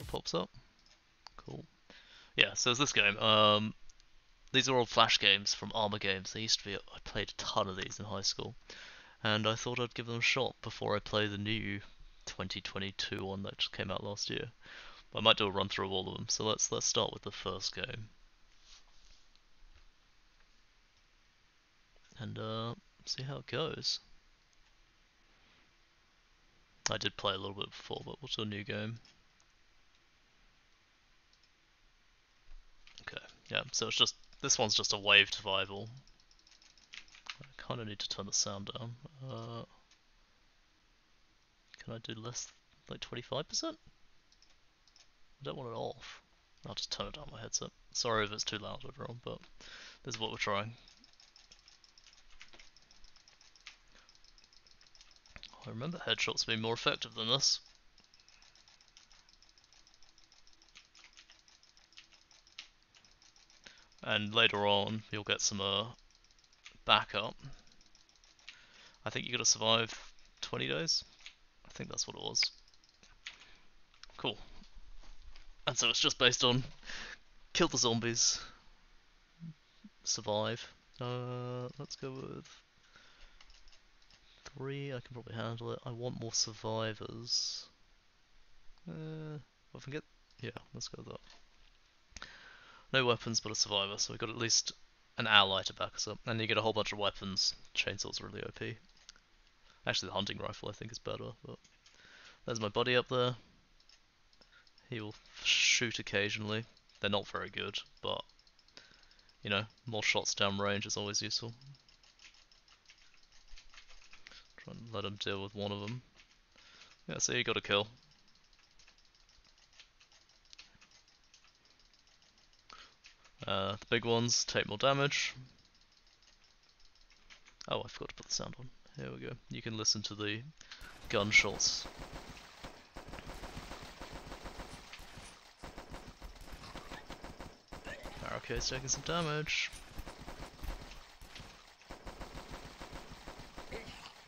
pops up. Cool. Yeah, so it's this game. Um, these are all flash games from Armor Games. They used to be. I played a ton of these in high school, and I thought I'd give them a shot before I play the new 2022 one that just came out last year. I might do a run through of all of them. So let's let's start with the first game. And uh, see how it goes. I did play a little bit before, but what's a new game? Okay, yeah, so it's just, this one's just a wave survival. I kind of need to turn the sound down. Uh, can I do less, like 25%? I don't want it off. I'll just turn it down my headset. Sorry if it's too loud everyone, but this is what we're trying. I remember headshots being more effective than this. And later on, you'll get some uh, backup. I think you gotta survive 20 days. I think that's what it was. Cool. And so it's just based on kill the zombies, survive. Uh, let's go with three, I can probably handle it. I want more survivors. Uh, I can get... Yeah, let's go with that. No weapons but a survivor, so we got at least an ally to back us up. And you get a whole bunch of weapons. Chainsaw's really OP. Actually, the hunting rifle I think is better, but... There's my buddy up there. He will shoot occasionally. They're not very good, but... You know, more shots down range is always useful. Try and let him deal with one of them. Yeah, so you got a kill. Uh, the big ones take more damage. Oh, I forgot to put the sound on. Here we go. You can listen to the gunshots. Barricade's taking some damage.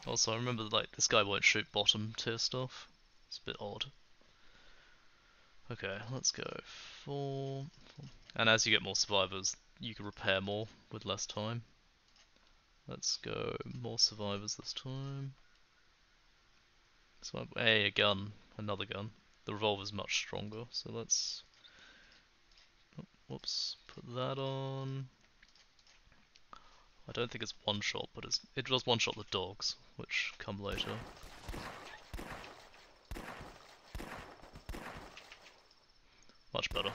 Also, I remember like this guy won't shoot bottom tier stuff. It's a bit odd. Okay, let's go. Four. And as you get more survivors, you can repair more with less time. Let's go more survivors this time. So, hey, a gun, another gun. The revolver's much stronger, so let's. Oh, whoops, put that on. I don't think it's one shot, but it's, it does one shot the dogs, which come later. Much better.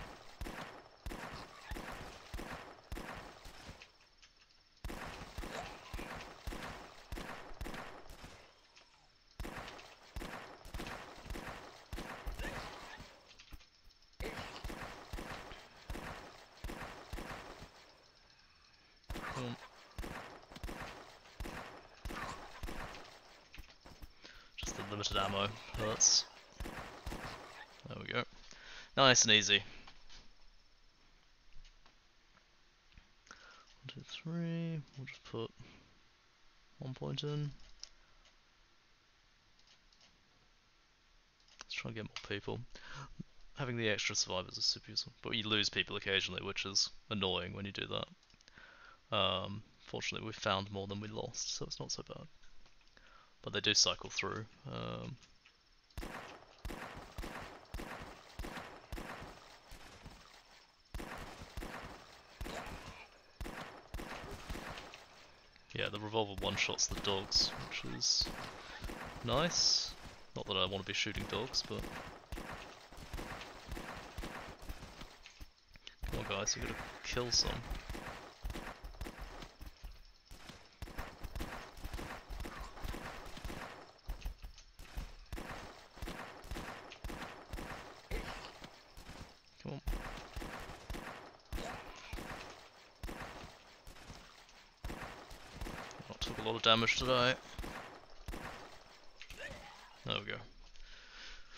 limited ammo hurts. There we go. Nice and easy. One, two, three. We'll just put one point in. Let's try and get more people. Having the extra survivors is super useful, but you lose people occasionally, which is annoying when you do that. Um, fortunately, we found more than we lost, so it's not so bad but they do cycle through. Um, yeah, the revolver one-shots the dogs, which is nice. Not that I want to be shooting dogs, but... Come on guys, we gotta kill some. Damage today. There we go.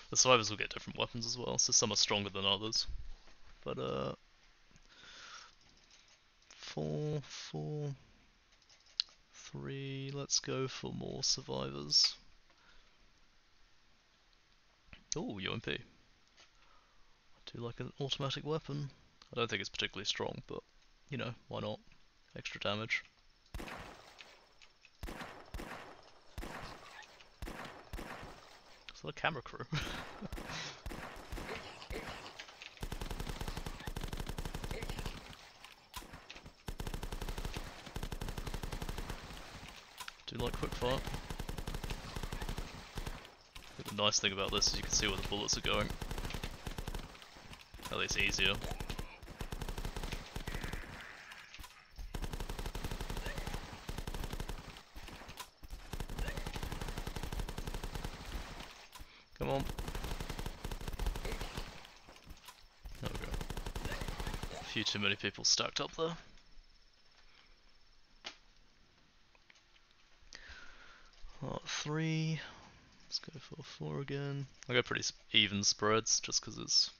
The survivors will get different weapons as well, so some are stronger than others. But, uh... Four, four, three, let's go for more survivors. Oh, UMP. I do like an automatic weapon. I don't think it's particularly strong, but you know, why not? Extra damage. A camera crew? Do like quick fire. The nice thing about this is you can see where the bullets are going. At least easier. Come on. There we go. A few too many people stacked up there. Three. Let's go for four again. I go pretty even spreads just because it's.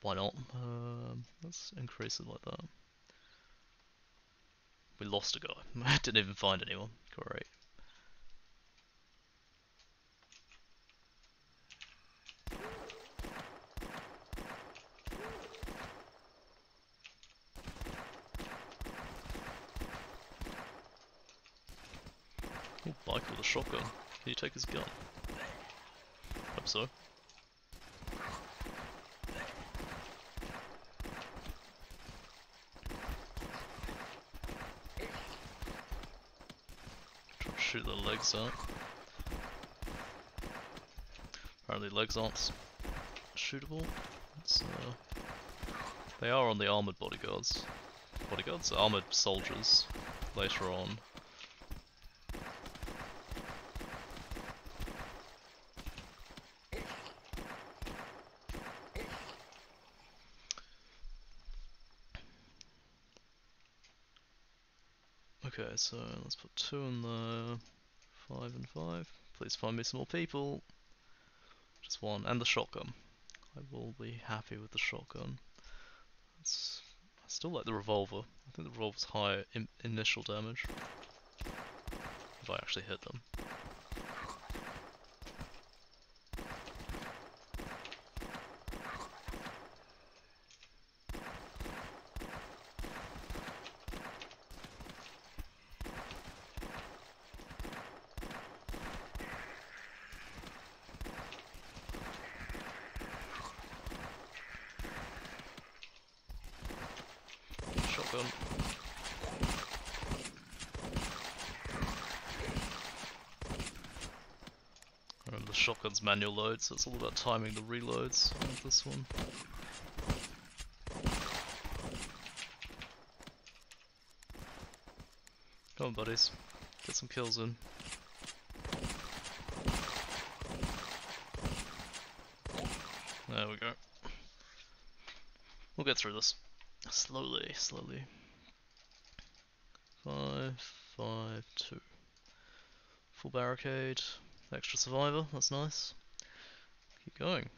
Why not? Um, let's increase it like that. We lost a guy. I didn't even find anyone. Great. Ooh, bike with a shotgun. Can you take his gun? Hope so. Try to shoot the legs out. Apparently legs aren't shootable. Uh, they are on the armored bodyguards. Bodyguards? Armored soldiers later on. Okay, so let's put two in there, five and five. Please find me some more people. Just one, and the shotgun. I will be happy with the shotgun. I still like the revolver. I think the revolver's higher in initial damage. If I actually hit them. Shotgun. Remember the shotgun's manual load, so it's all about timing the reloads of this one. Come on buddies, get some kills in. There we go. We'll get through this. Slowly, slowly. Five, five, two. Full barricade. Extra survivor, that's nice. Keep going.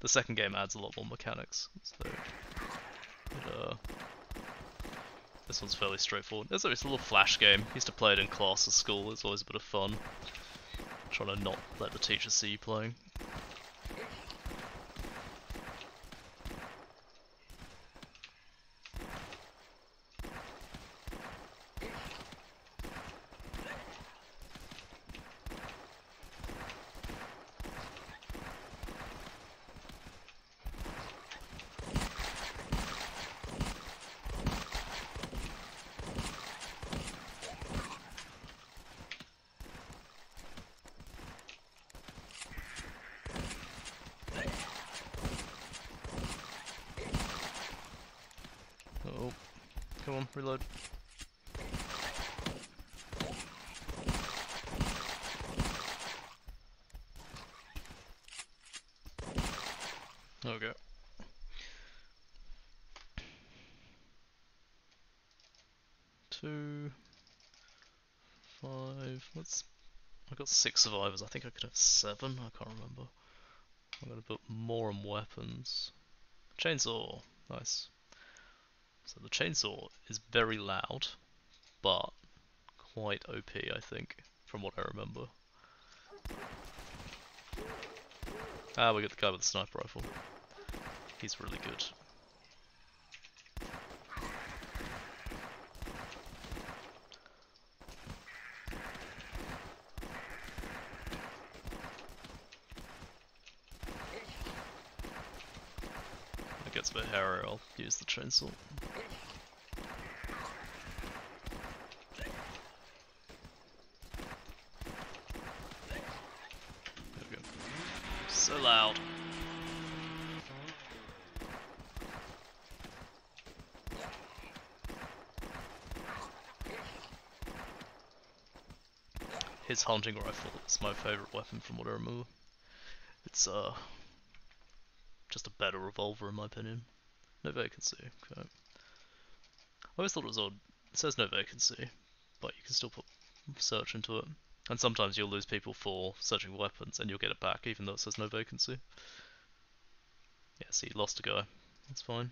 The second game adds a lot more mechanics, so uh, this one's fairly straightforward. It's, it's a little flash game. Used to play it in class at school. It's always a bit of fun. Trying to not let the teacher see you playing. Oh, come on, reload. Okay. Two, five. Let's. I got six survivors. I think I could have seven. I can't remember. I'm gonna put more on weapons. Chainsaw. Nice. So the chainsaw is very loud, but quite OP, I think, from what I remember. Ah, we got the guy with the sniper rifle. He's really good. It gets a bit hairy, I'll use the chainsaw. So loud. His hunting rifle is my favourite weapon from what I remember. It's uh just a better revolver in my opinion. No vacancy, okay. I always thought it was odd. It says no vacancy, but you can still put search into it. And sometimes you'll lose people for searching weapons and you'll get it back even though it says no vacancy. Yeah, see, lost a guy. That's fine.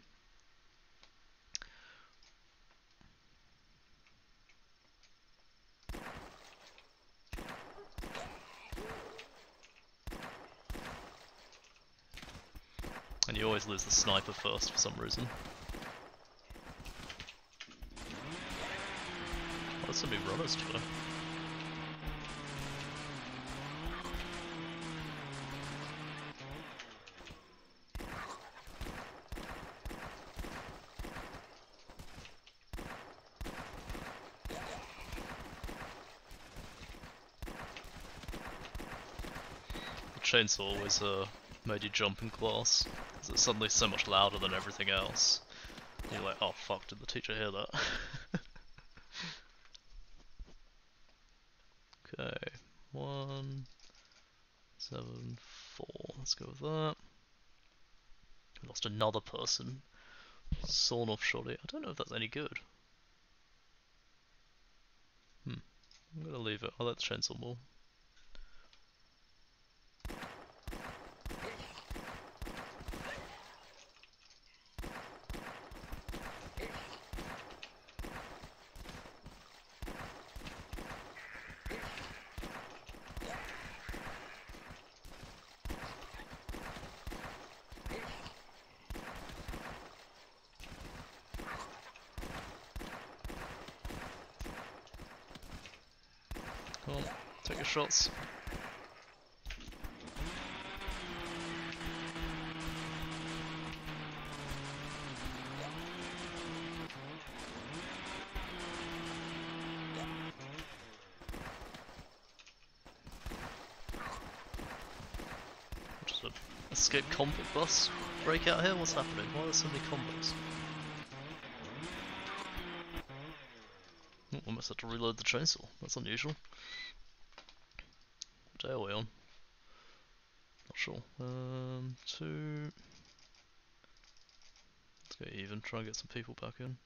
Always lose the sniper first for some reason. Oh, there's so many runners today. Chainsaw always uh, made you jump in class, because it's suddenly so much louder than everything else. And you're like, oh fuck, did the teacher hear that? okay, one, seven, four, let's go with that. We lost another person. Sawn off shortly. I don't know if that's any good. Hmm. I'm gonna leave it. Let the chainsaw more. Come on, shots. Just a escape bus break out here? What's happening? Why are there so many convicts? Oh, hmm, almost had to reload the chainsaw. That's unusual. What day are we on? Not sure. Um, two. Let's go even. Try and get some people back in.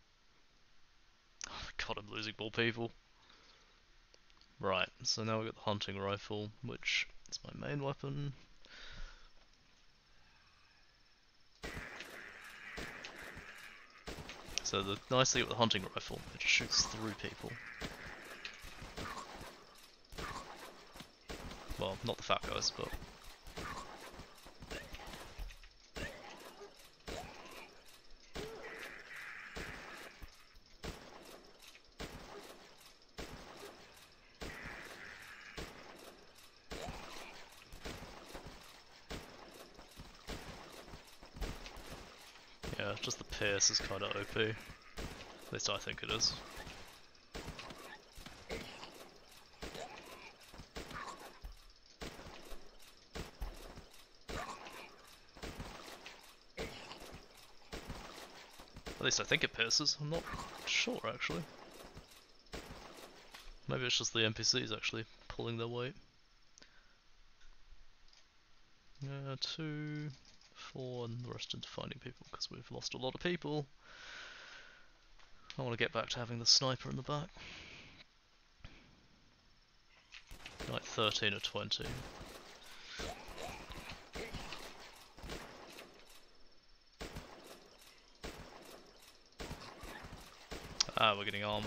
God, I'm losing more people. Right. So now we've got the hunting rifle, which is my main weapon. So the nice thing with the hunting rifle, it just shoots through people. Well, not the fat guys, but... Yeah, pierce is kinda OP. At least I think it is. At least I think it pierces, I'm not sure actually. Maybe it's just the NPCs actually pulling their weight. Uh, two, four, and the rest into finding people because we've lost a lot of people. I want to get back to having the sniper in the back. Like 13 or 20. Ah, we're getting armor.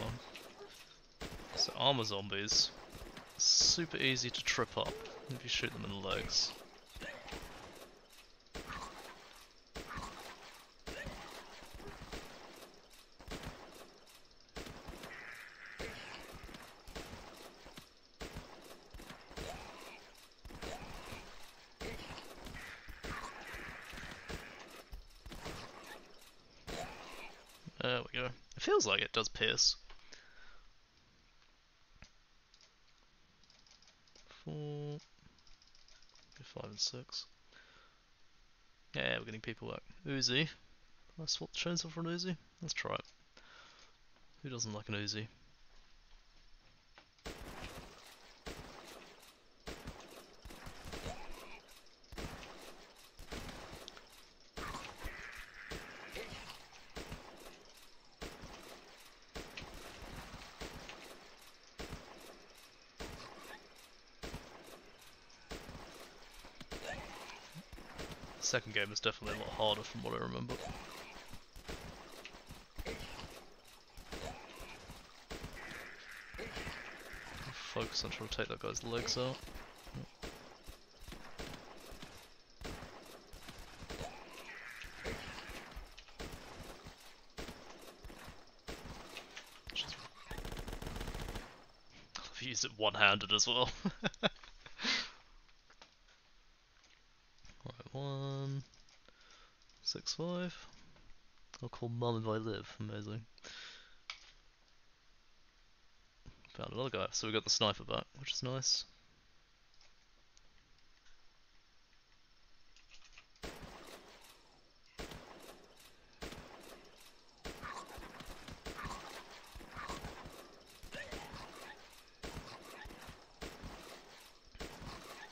So armor zombies, super easy to trip up if you shoot them in the legs. There we go. It does pierce. Four, five and six. Yeah, we're getting people back. Uzi. I swap chainsaw for an Uzi? Let's try it. Who doesn't like an Uzi? Second game is definitely a lot harder from what I remember. Focus on trying to take that guy's legs out. Used it one-handed as well. I'll call mum if I live. Amazing. Found another guy. So we got the sniper back, which is nice.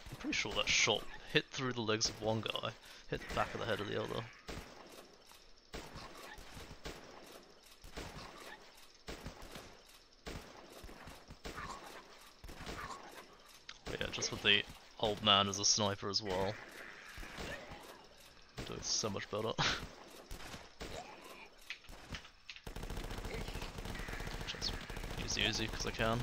I'm pretty sure that shot hit through the legs of one guy, hit the back of the head of the other. with the old man as a sniper as well. Doing so much better. Just use Uzi because I can.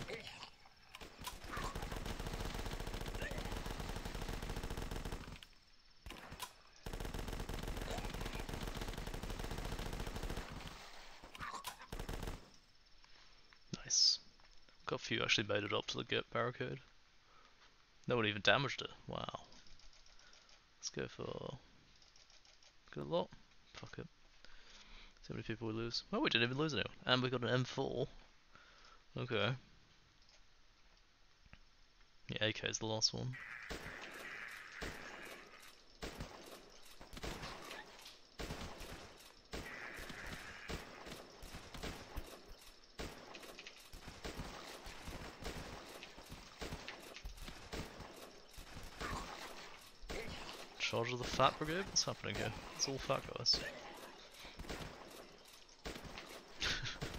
Nice. Got a few actually made it up to the get barricade. No one even damaged it. Wow. Let's go for... Good lot. Fuck it. How many people we lose. Oh, we didn't even lose anyone. And we got an M4. Okay. Yeah, AK is the last one. Brigade? What's happening here? It's all fat guys.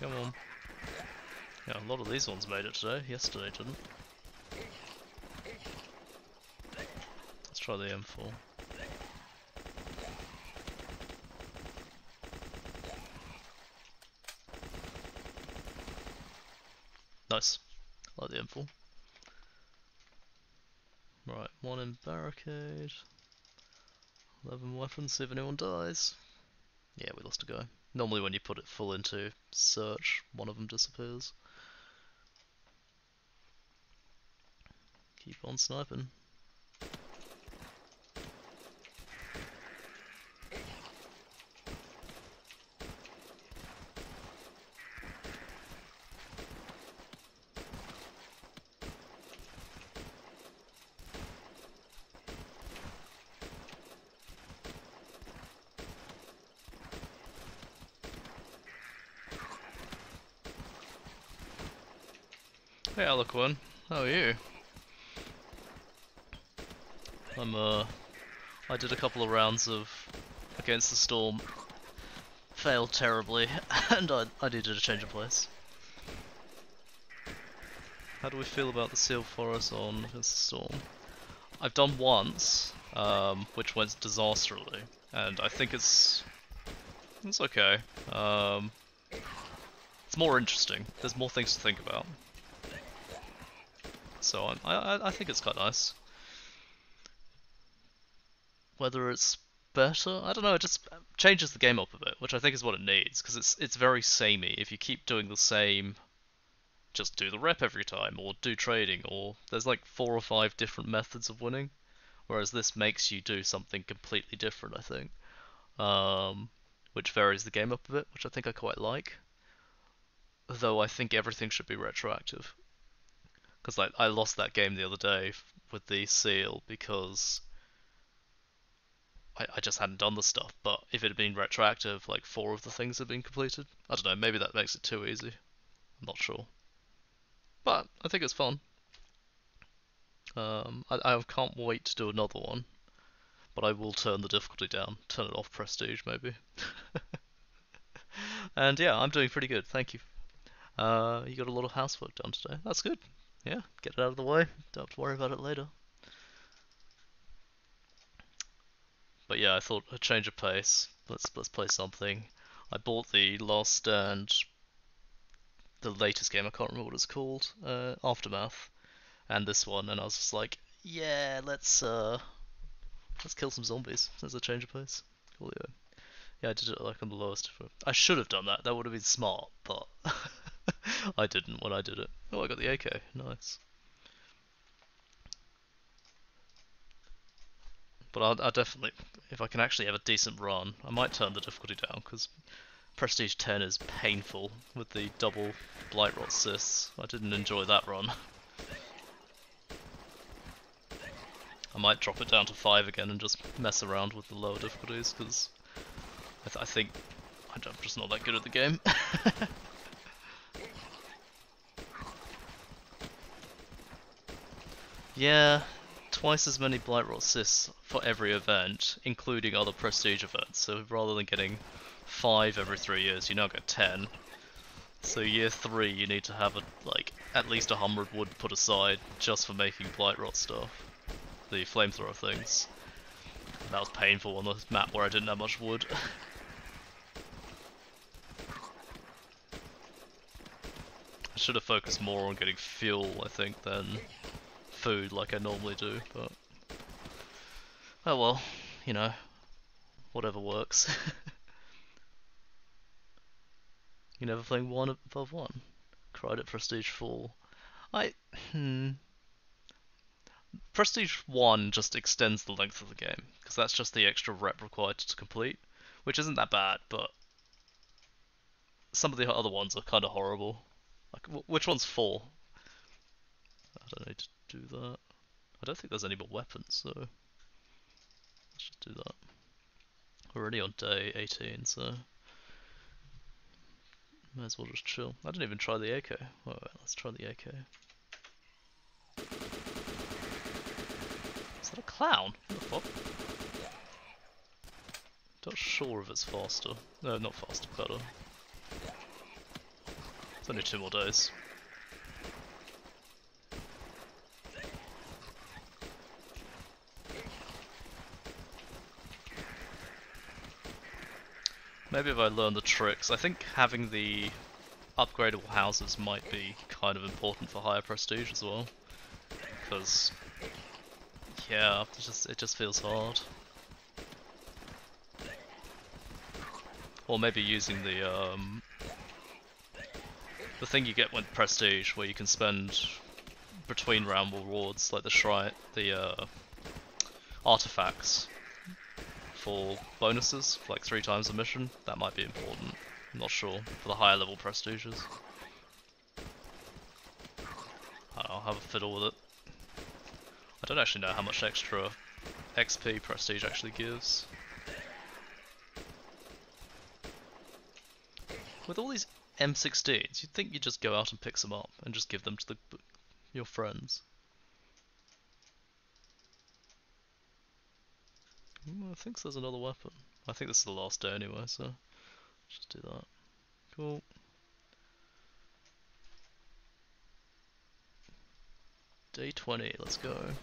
Come on. Yeah, a lot of these ones made it today. Yesterday didn't. Try the M4. Nice. Like the M4. Right, one in barricade. 11 weapons, see if anyone dies. Yeah, we lost a guy. Normally when you put it full into search, one of them disappears. Keep on sniping. Aliquin, how are you? I'm uh I did a couple of rounds of against the storm failed terribly and I I needed a change of place. How do we feel about the Seal Forest on Against the Storm? I've done once, um, which went disastrously, and I think it's it's okay. Um, it's more interesting. There's more things to think about so I, I, I think it's quite nice. Whether it's better. I don't know. It just changes the game up a bit, which I think is what it needs because it's it's very samey. If you keep doing the same, just do the rep every time, or do trading, or there's like four or five different methods of winning, whereas this makes you do something completely different. I think, um, which varies the game up a bit, which I think I quite like. Though I think everything should be retroactive because like I lost that game the other day with the seal because I, I just hadn't done the stuff. But if it had been retroactive, like four of the things had been completed. I don't know. Maybe that makes it too easy. I'm not sure. But I think it's fun. Um, I, I can't wait to do another one. But I will turn the difficulty down. Turn it off prestige, maybe. and yeah, I'm doing pretty good. Thank you. Uh, you got a lot of housework done today. That's good. Yeah, get it out of the way. Don't have to worry about it later. But yeah, I thought a change of pace. Let's let's play something. I bought the Last Stand the latest game. I can't remember what it's called. Uh, Aftermath, and this one, and I was just like, yeah, let's uh, let's kill some zombies. There's a change of pace. Cool, yeah. Yeah, I did it like on the lowest. I should have done that. That would have been smart, but I didn't when I did it. Oh, I got the AK. Nice. But I'll, I'll, definitely, if I can actually have a decent run, I might turn the difficulty down, because Prestige 10 is painful with the double Blight Rot Cysts. I didn't enjoy that run. I might drop it down to 5 again and just mess around with the lower difficulties, because I, th I think I'm just not that good at the game. yeah, twice as many Blightrot Cysts for every event, including other prestige events. So rather than getting 5 every 3 years, you now get 10. So year 3 you need to have a, like at least a hundred wood put aside just for making Blightrot stuff. The flamethrower things. That was painful on the map where I didn't have much wood. I should have focused more on getting fuel, I think, than food like I normally do, but... Oh well, you know, whatever works. you never playing one above one? Cried at Prestige 4. I... hmm... Prestige 1 just extends the length of the game, because that's just the extra rep required to complete, which isn't that bad, but some of the other ones are kind of horrible. Like, which one's 4? I don't know, do that. I don't think there's any more weapons, so let's just do that. We're already on day 18, so might as well just chill. I didn't even try the AK. Alright, let's try the AK. Is that a clown? What the fuck? Not sure if it's faster. No, not faster, better. It's only two more days. Maybe if I learn the tricks. I think having the upgradable houses might be kind of important for higher prestige as well. Because, yeah, it just, it just feels hard. Or maybe using the, um, the thing you get with prestige, where you can spend between round rewards, like the shrine, the uh, artifacts, for bonuses, like three times a mission. That might be important. I'm not sure. For the higher level prestiges. I'll have a fiddle with it. I don't actually know how much extra XP prestige actually gives. With all these M16s, you'd think you'd just go out and pick some up and just give them to the, your friends. I think there's another weapon. I think this is the last day anyway, so just do that. Cool. Day 20, let's go.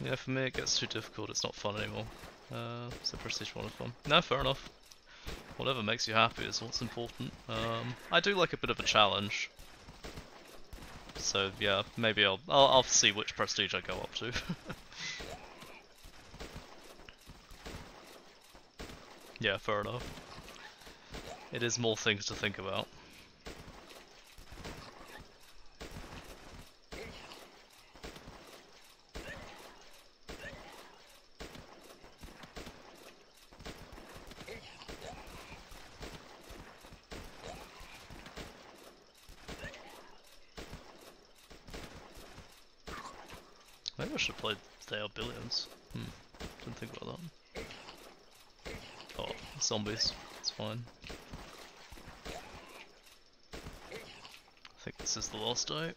Yeah, for me it gets too difficult, it's not fun anymore. Uh, so Prestige 1 of fun. No, fair enough. Whatever makes you happy is what's important. Um, I do like a bit of a challenge. So yeah, maybe I'll, I'll I'll see which prestige I go up to. yeah, fair enough. It is more things to think about. Maybe I should play They Are Billions. Hmm. Didn't think about that. Oh, zombies. It's fine. I think this is the last day. I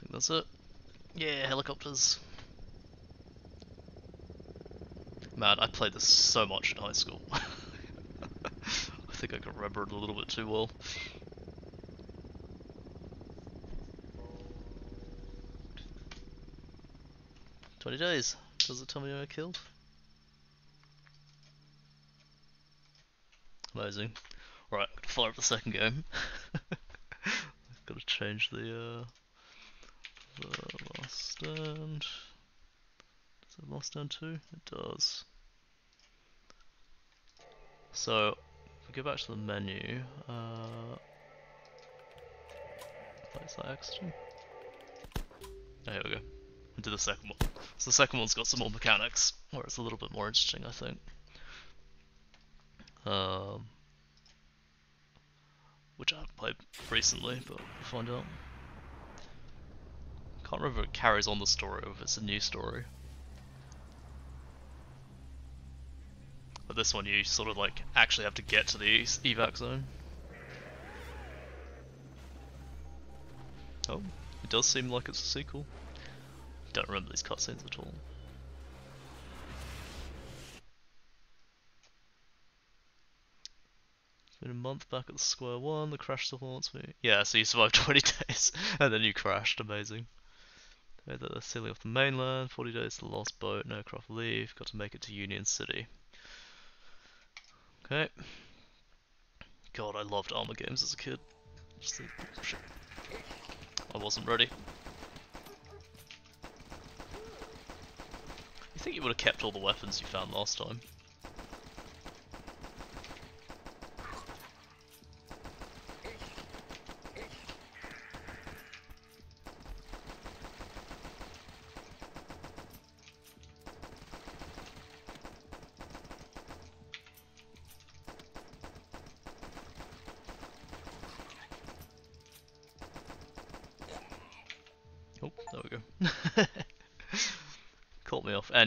think that's it. Yeah, helicopters. Man, I played this so much in high school. I think I can remember it a little bit too well. Twenty days. Does it tell me I killed? Amazing. Right, I'm fire up the second game. I've got to change the uh, the last stand. Does it last stand too? It does. So, if we go back to the menu, uh, place that action. Oh, here we go. Into the second one. So the second one's got some more mechanics, where it's a little bit more interesting, I think. Um, which I haven't played recently, but we'll find out. Can't remember if it carries on the story or if it's a new story. But this one you sort of like actually have to get to the evac zone. Oh, it does seem like it's a sequel. Don't remember these cutscenes at all. It's been a month back at the square one, the crash still haunts me. Yeah, so you survived 20 days, and then you crashed, amazing. They're sailing off the mainland, 40 days to the lost boat, no craft leave, got to make it to Union City. Okay. God, I loved armor games as a kid. I wasn't ready. You think you would have kept all the weapons you found last time?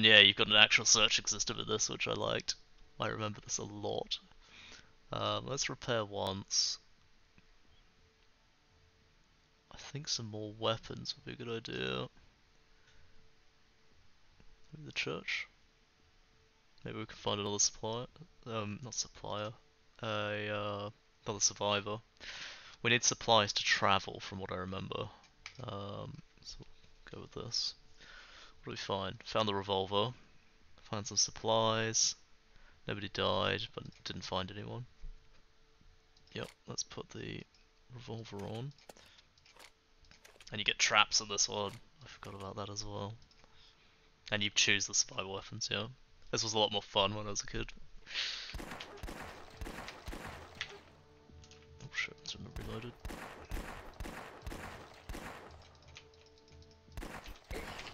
Yeah, you've got an actual searching system in this, which I liked. I remember this a lot. Um, let's repair once. I think some more weapons would be a good idea. Maybe the church? Maybe we can find another supplier. Um, not supplier. A, uh, another survivor. We need supplies to travel, from what I remember. Um, so we'll go with this. What do we find? Found the revolver. Found some supplies. Nobody died, but didn't find anyone. Yep, let's put the revolver on. And you get traps in this one. I forgot about that as well. And you choose the survival weapons, yeah. This was a lot more fun when I was a kid.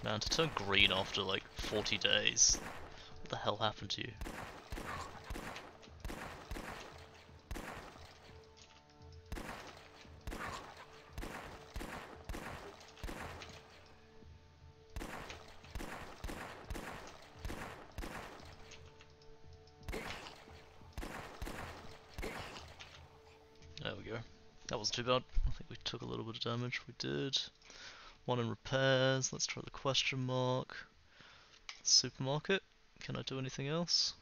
Man, to turn green after like 40 days. What the hell happened to you? There we go. That wasn't too bad. I think we took a little bit of damage. We did. One in repairs. Let's try the question mark. Supermarket. Can I do anything else?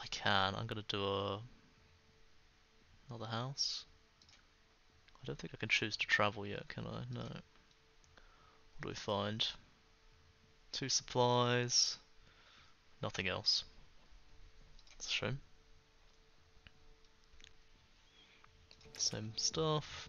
I can. I'm gonna do a another house. I don't think I can choose to travel yet, can I? No. What do we find? Two supplies. Nothing else. A shame. Same stuff.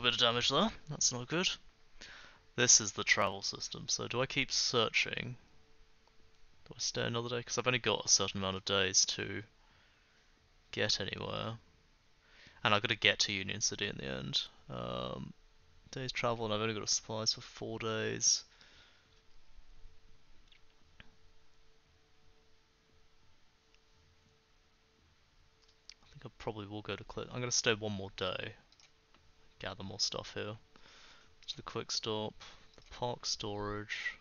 a bit of damage there. That's not good. This is the travel system. So do I keep searching? Do I stay another day? Because I've only got a certain amount of days to get anywhere. And I've got to get to Union City in the end. Um, days travel and I've only got supplies for four days. I think I probably will go to Clip. I'm going to stay one more day. Gather more stuff here. To the quick stop, the park storage,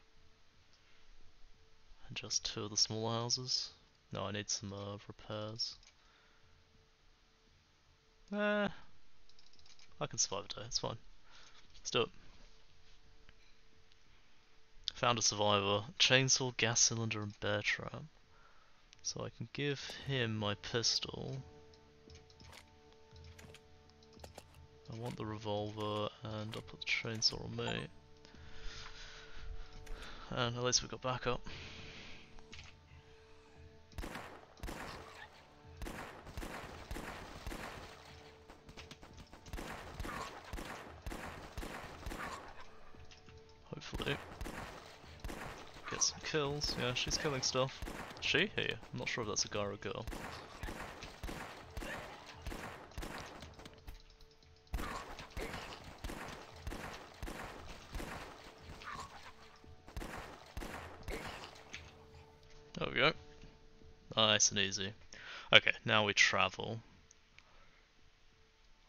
and just two of the small houses. No, I need some uh, repairs. Eh, I can survive a day, it's fine. Let's do it. Found a survivor. Chainsaw, gas cylinder, and bear trap. So I can give him my pistol. I want the revolver, and I'll put the chainsaw on me. And at least we've got backup. Hopefully. Get some kills. Yeah, she's killing stuff. She? Here. I'm not sure if that's a guy or a girl. There we go. Nice and easy. Okay, now we travel.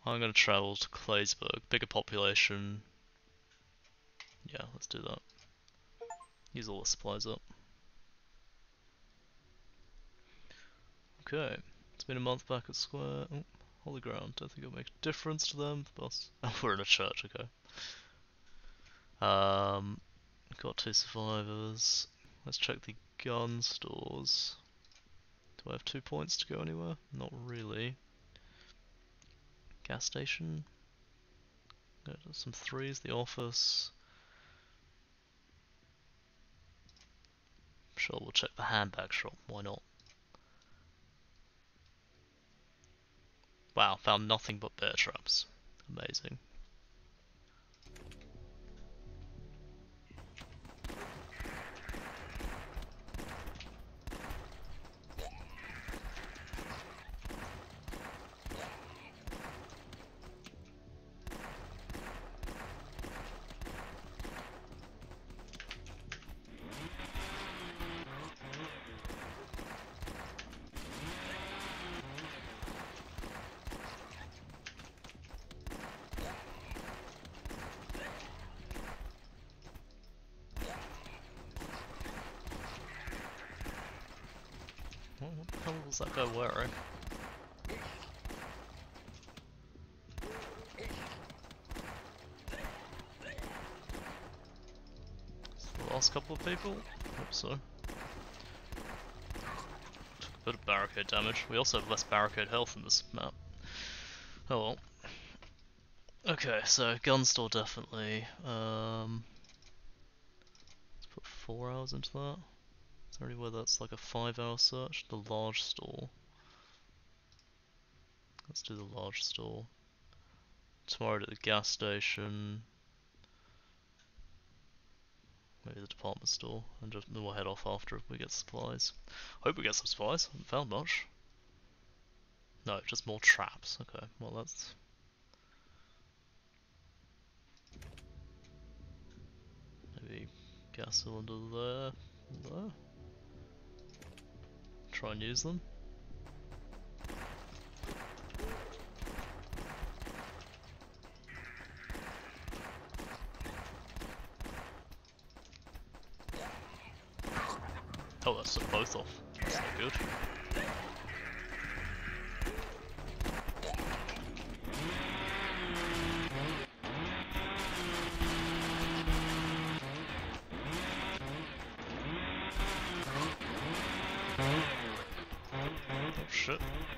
I'm going to travel to Claysburg. Bigger population. Yeah, let's do that. Use all the supplies up. Okay, it's been a month back at Square. Oh, holy ground, don't think it'll make a difference to them. The boss. Oh, we're in a church, okay. Um, got two survivors. Let's check the gun stores. Do I have two points to go anywhere? Not really. Gas station. Got some threes. The office. Sure, we'll check the handbag shop. Why not? Wow, found nothing but bear traps. Amazing. Couple of people? Hope so. Took a bit of barricade damage. We also have less barricade health in this map. Oh well. Okay, so gun store definitely. Um, let's put four hours into that. Is there anywhere that's like a five hour search? The large store. Let's do the large store. Tomorrow at the gas station. Maybe the department store. And just, we'll head off after if we get supplies. Hope we get some supplies. Haven't found much. No, just more traps. Okay, well that's... Maybe gas cylinder there. There try and use them. That's took both off. That's not good.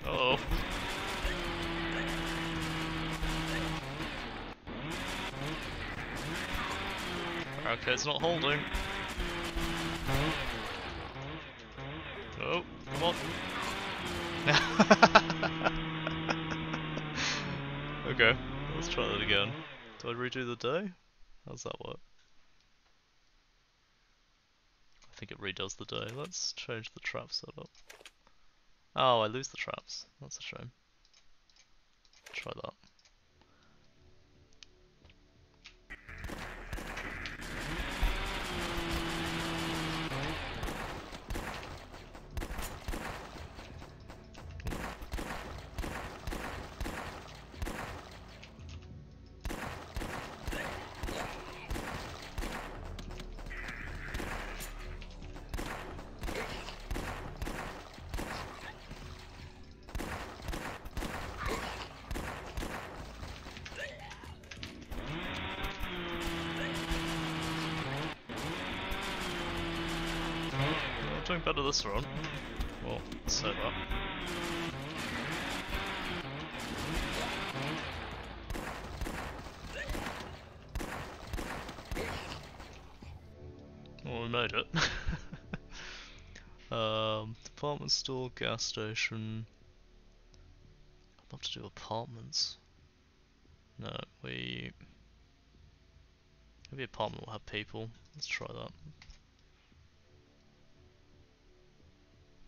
Oh it's not holding. Redo the day? How's that work? I think it redoes the day. Let's change the trap setup. Oh, I lose the traps. That's a shame. Try that. This run. Well, say that. Well, we made it. um, department store, gas station. I'd love to do apartments. No, we. Maybe apartment will have people. Let's try that.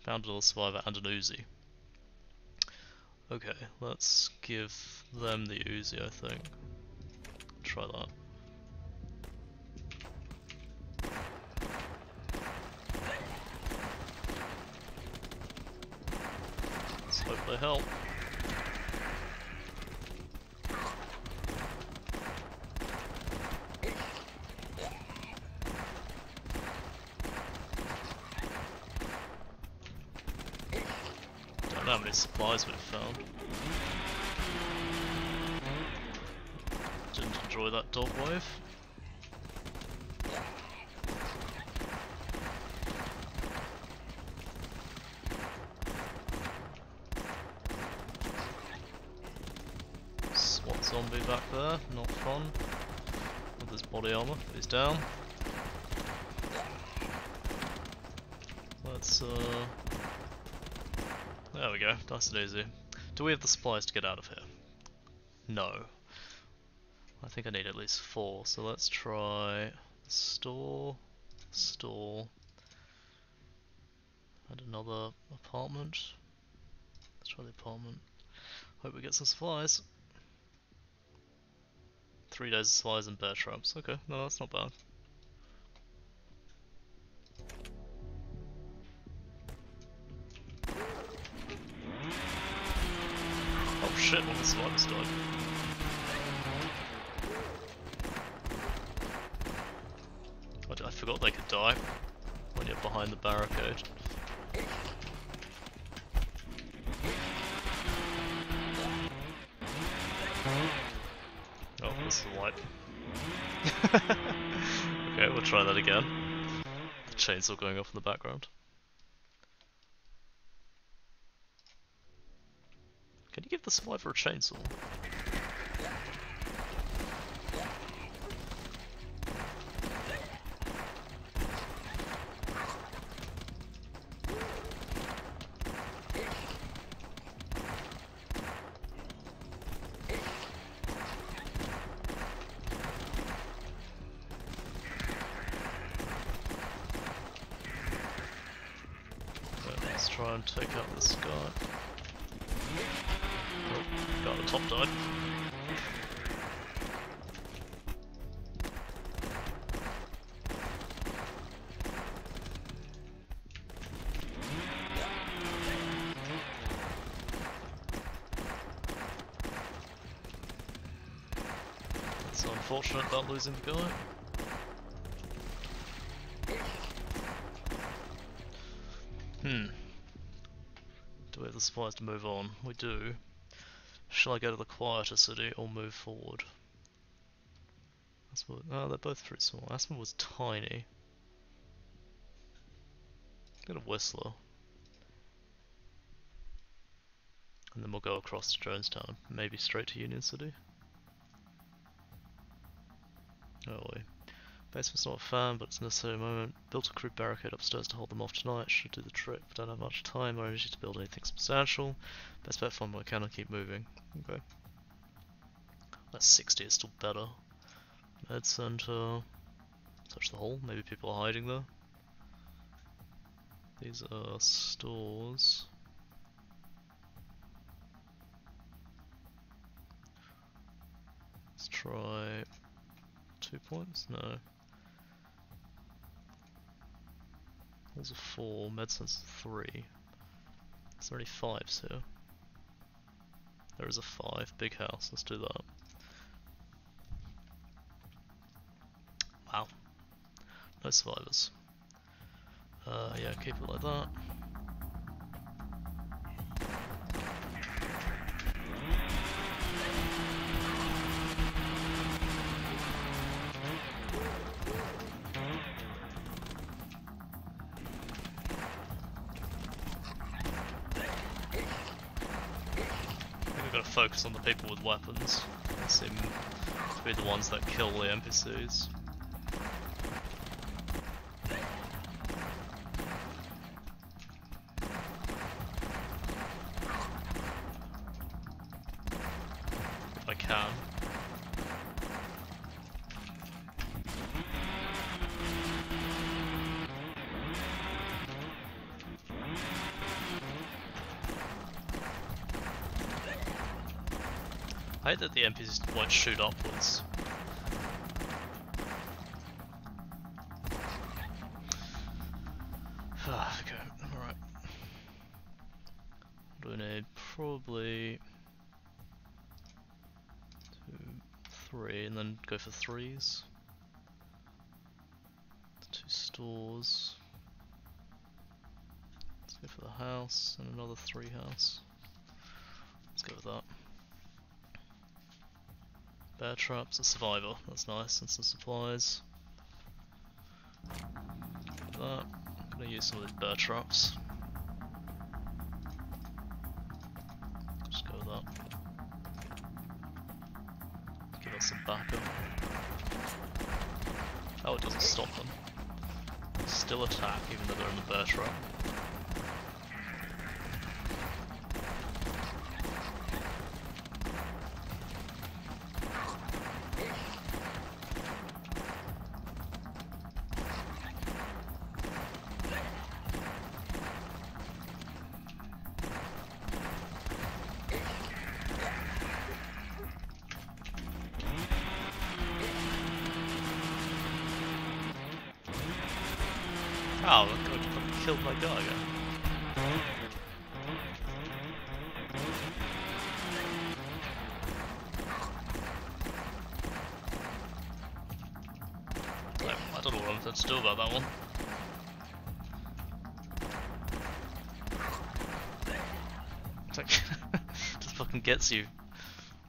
Found another survivor and an Uzi. Okay, let's give them the Uzi, I think. Try that. Let's hope they help. Don't know how many supplies we've. Didn't enjoy that dog wave. SWAT zombie back there, not fun. With his body armor, he's down. Let's uh there we go, nice and easy. Do we have the supplies to get out of here? No. I think I need at least four, so let's try store, store, and another apartment. Let's try the apartment. Hope we get some supplies. Three days of supplies and bear traps. Okay, no, that's not bad. Shit, of the survivors died. I, I forgot they could die when you're behind the barricade. Oh, this is white. okay, we'll try that again. The chainsaw going off in the background. Can you give the survivor a chainsaw? Unfortunate about losing the guy. Hmm. Do we have the supplies to move on. We do. Shall I go to the quieter city or move forward? Aspen, oh, they're both pretty small. Aspen was tiny. Go to Whistler. And then we'll go across to Jonestown, maybe straight to Union City. Oh wait. Basement's not a fan, but it's necessary moment. Built a crude barricade upstairs to hold them off tonight. Should do the trick, but don't have much time or energy to build anything substantial. Best bet what I can keep moving. Okay. That 60 is still better. Med center. Touch the hole. Maybe people are hiding there. These are stores. Let's try two points? No. There's a four, medicine's three. There's already fives here. There is a five, big house, let's do that. Wow. No survivors. Uh, yeah, keep it like that. Focus on the people with weapons. Seem to be the ones that kill the NPCs. NPCs won't shoot upwards. Ah, okay, alright. Do we need probably two, three, and then go for threes. Two stores. Let's go for the house and another three house. Let's go with that. Bear traps, a survivor, that's nice, and some supplies. That. I'm gonna use some of these bear traps. Just go with that. Give us some backup. Oh, it doesn't stop them. They still attack even though they're in the bear trap.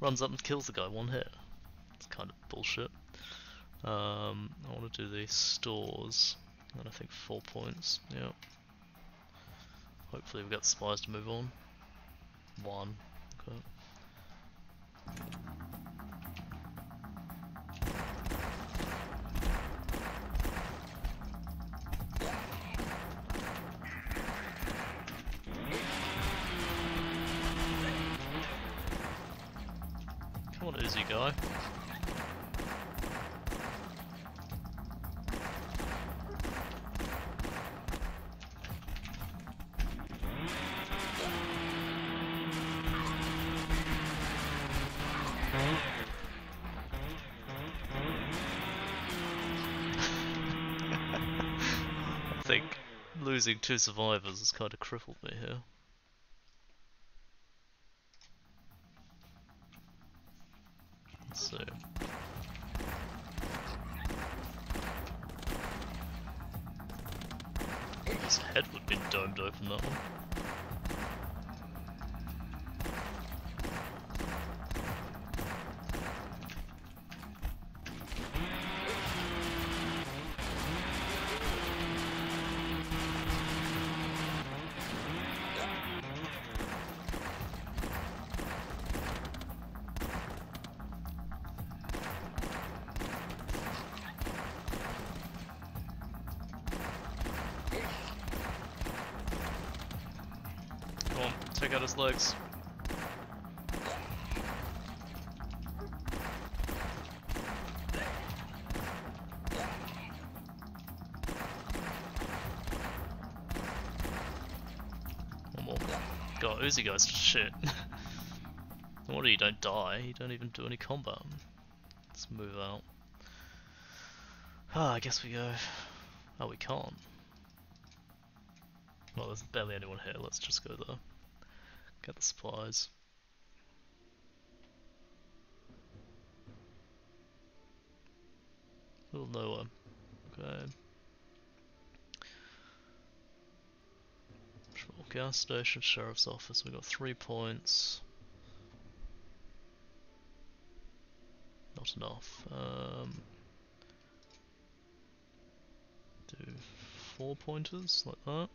Runs up and kills the guy one hit. It's kind of bullshit. Um, I want to do the stores. And I think four points, yeah. Hopefully we've got spies to move on. One, okay. Losing two survivors has kind of crippled me here. Take out his legs. One more. God, Uzi guy's shit. what do you don't die? You don't even do any combat. Let's move out. Ah, I guess we go. Oh, we can't. Well, there's barely anyone here. Let's just go there. Get the supplies. A little lower. Okay. Gas station, sheriff's office. We got three points. Not enough. Um, do four pointers like that.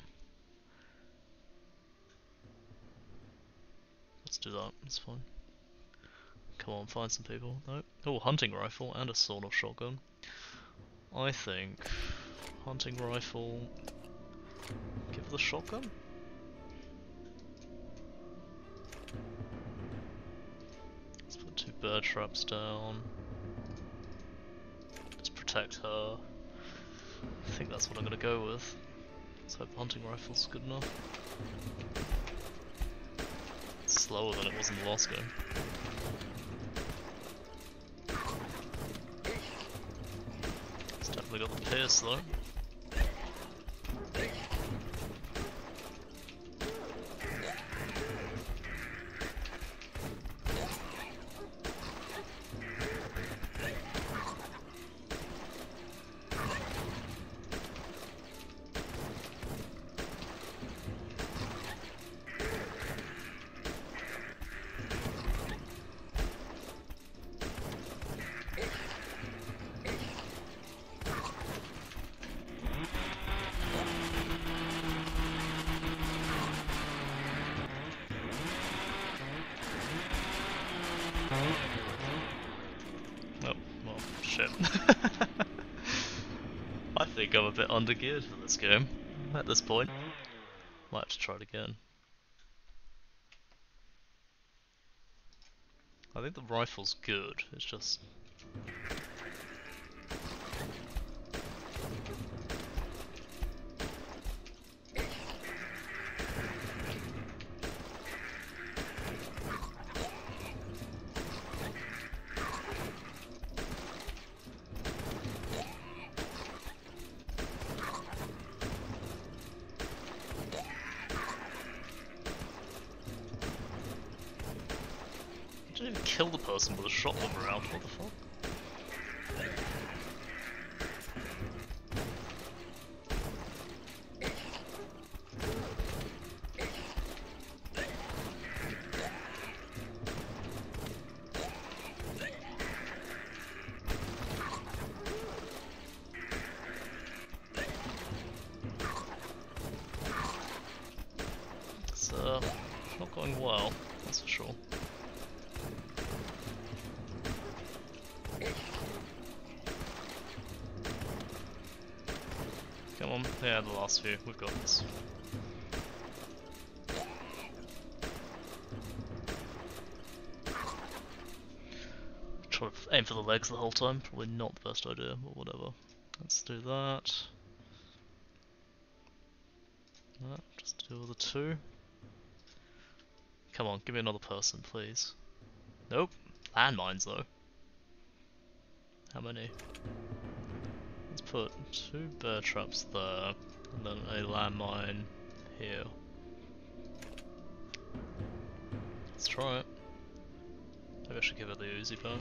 Let's do that, it's fine. Come on, find some people. Oh, hunting rifle and a sawed off shotgun. I think hunting rifle give the shotgun? Let's put two bird traps down. Let's protect her. I think that's what I'm gonna go with. Let's hope hunting rifle's good enough. Slower than it was in the last game. It's definitely got the pierce though. I think I'm a bit undergeared for this game at this point. Might have to try it again. I think the rifle's good, it's just... few, we've got this. Try to aim for the legs the whole time, probably not the best idea, but whatever. Let's do that. That, just do the two. Come on, give me another person, please. Nope. Landmines, though. How many? Let's put two bear traps there, and then a landmine here. Let's try it. Maybe I should give it the Uzi part.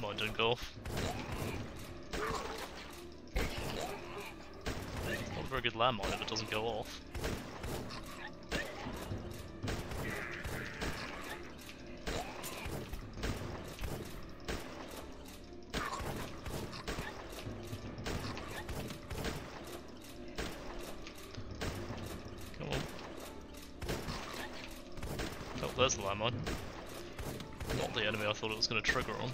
Might didn't go off. alarm on if it doesn't go off. Come on. Oh, there's the alarm on. Not the enemy I thought it was going to trigger on.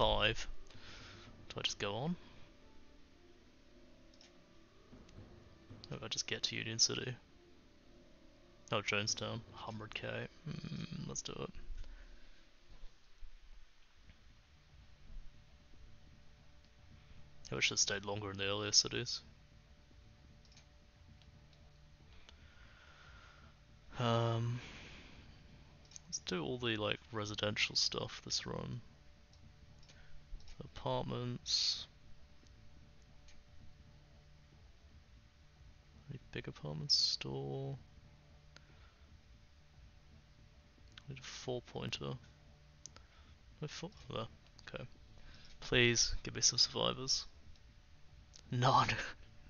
5. Do I just go on? Or do I just get to Union City? Oh, Jonestown. 100k. Mm, let's do it. I wish I'd stayed longer in the earlier cities. Um, let's do all the like residential stuff this run. Apartments. Any big apartments? Store. Need a four pointer. No four there. Okay. Please give me some survivors. None.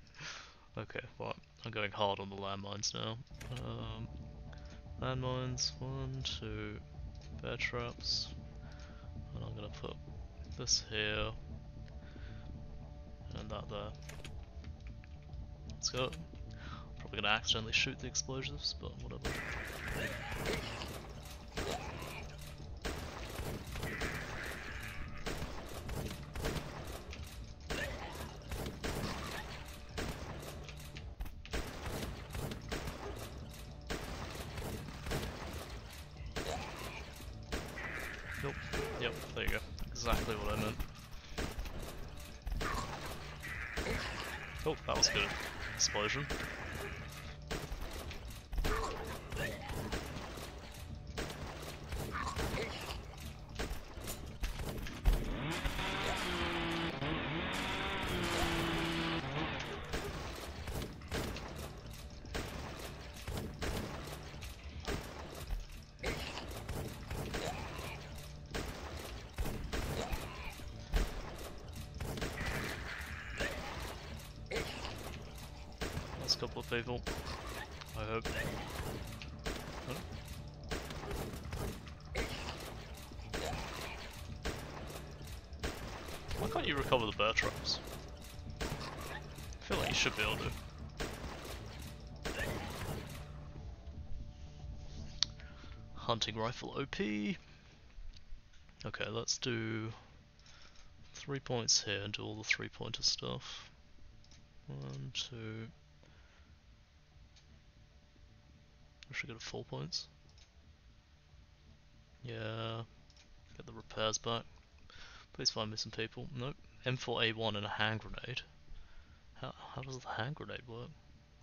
okay, right. I'm going hard on the landmines now. Um, landmines, one, two, bear traps, and I'm gonna put this here, and that there. Let's go. Probably gonna accidentally shoot the explosives, but whatever. Couple of people. I hope. Why can't you recover the bear traps? I feel like you should be able to. Hunting rifle OP. Okay, let's do three points here and do all the three pointer stuff. One, two. I should go to four points. Yeah. Get the repairs back. Please find missing people. Nope. M4A1 and a hand grenade. How, how does the hand grenade work?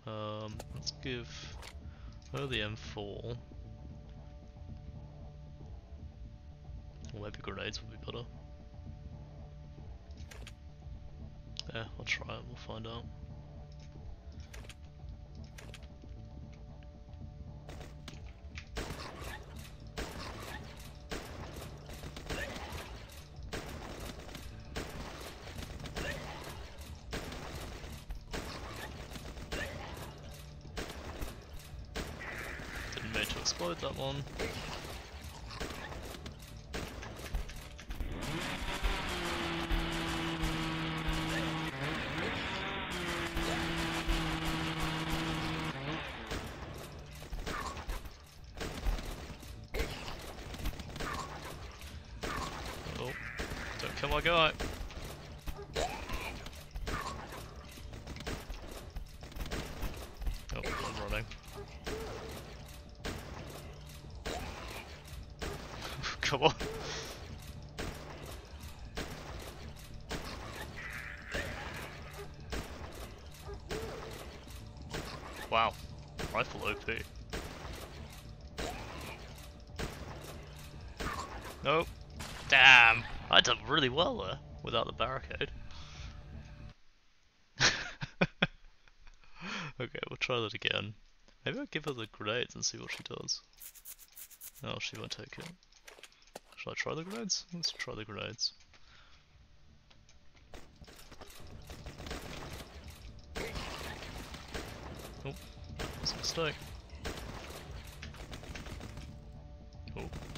Um, let's give her the M4. Or maybe grenades would be better. Yeah, I'll try it, we'll find out. Explode that one. Oh, don't kill my guy. really well there without the barricade. okay, we'll try that again. Maybe I'll give her the grenades and see what she does. No, she won't take it. Shall I try the grenades? Let's try the grenades. Oh, that's a mistake. Oh.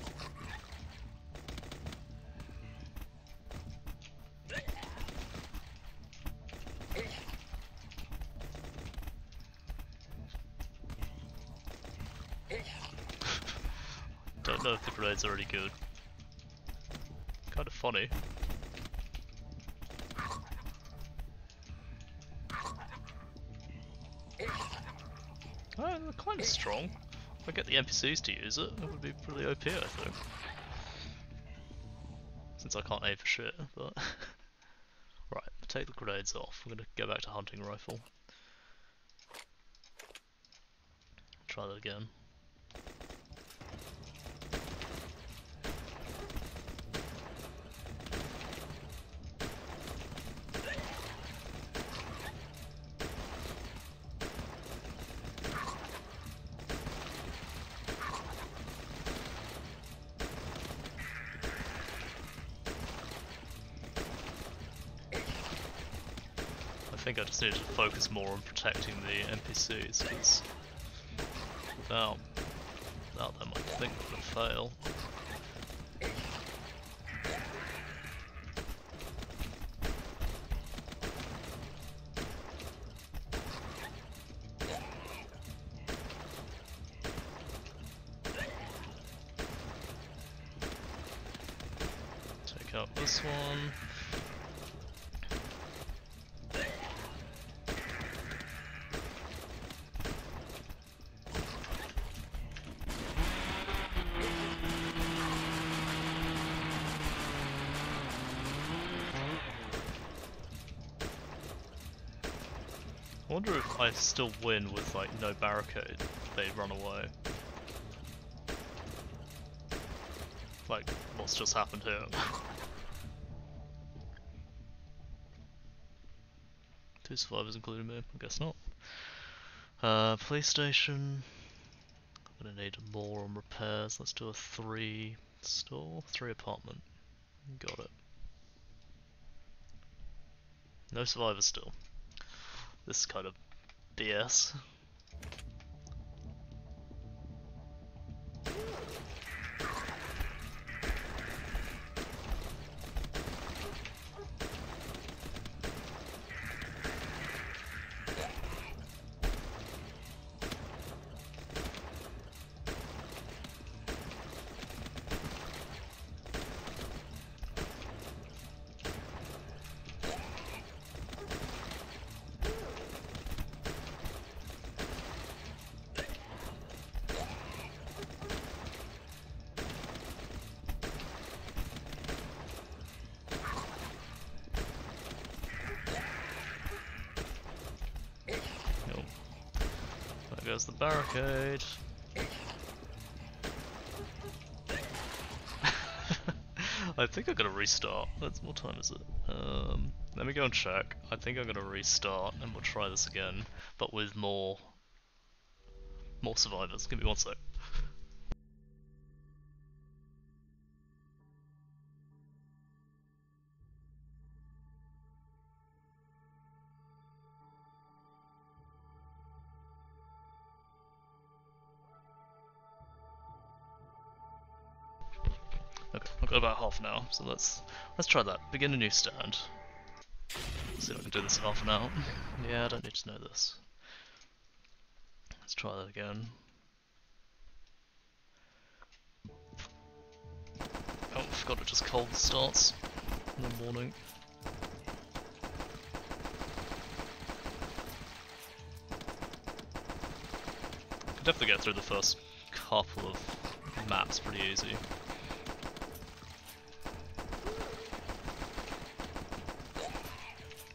Are any good. Kind of funny. Oh, they're kind of strong. If I get the NPCs to use it, it would be pretty OP, I think. Since I can't aim for shit, but... right, take the grenades off. We're gonna go back to hunting rifle. Try that again. Need to focus more on protecting the NPCs, because without, them I think we're fail. Still win with like no barricade, they run away. Like, what's just happened here? Two survivors including me, I guess not. Uh, police station. I'm gonna need more on repairs. Let's do a three store, three apartment. Got it. No survivors still. This is kind of BS. Goes the barricade. I think I'm gonna restart. That's what time is it? Um, let me go and check. I think I'm gonna restart and we'll try this again, but with more more survivors. Give me one sec. So let's let's try that. Begin a new stand. See if I can do this in half an hour. Yeah, I don't need to know this. Let's try that again. Oh, I forgot it just cold starts in the morning. Could definitely get through the first couple of maps pretty easy.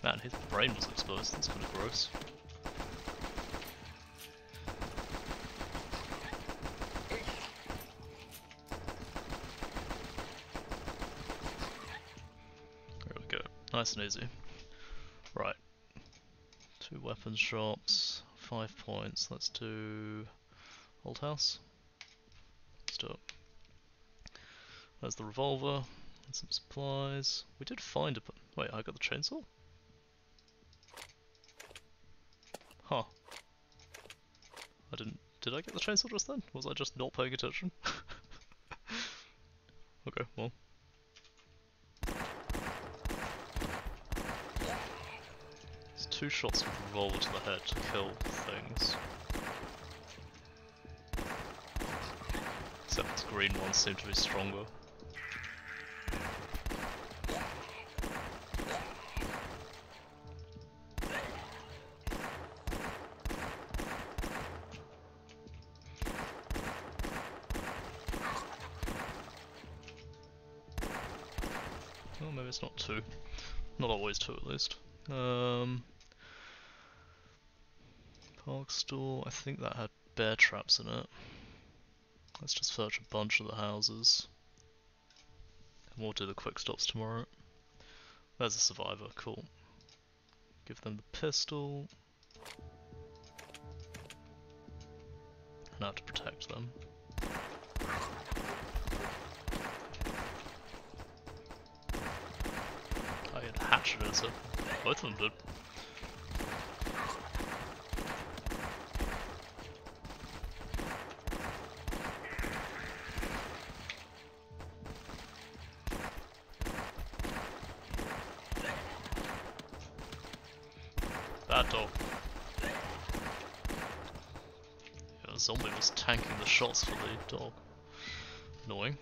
Man, his brain was exposed. That's kind of gross. There we go. Nice and easy. Right. Two weapons shops. Five points. Let's do Old House. It. There's the revolver. And some supplies. We did find a... Wait, I got the chainsaw? Did I get the chainsaw just then? Was I just not paying attention? okay, well. It's two shots with revolver to the head to kill things. Except the green ones seem to be stronger. It's not two. Not always two, at least. Um, park store, I think that had bear traps in it. Let's just search a bunch of the houses. And we'll do the quick stops tomorrow. There's a survivor, cool. Give them the pistol. And I have to protect them. Both of them did. Bad dog. Yeah, zombie was tanking the shots for the dog. Annoying.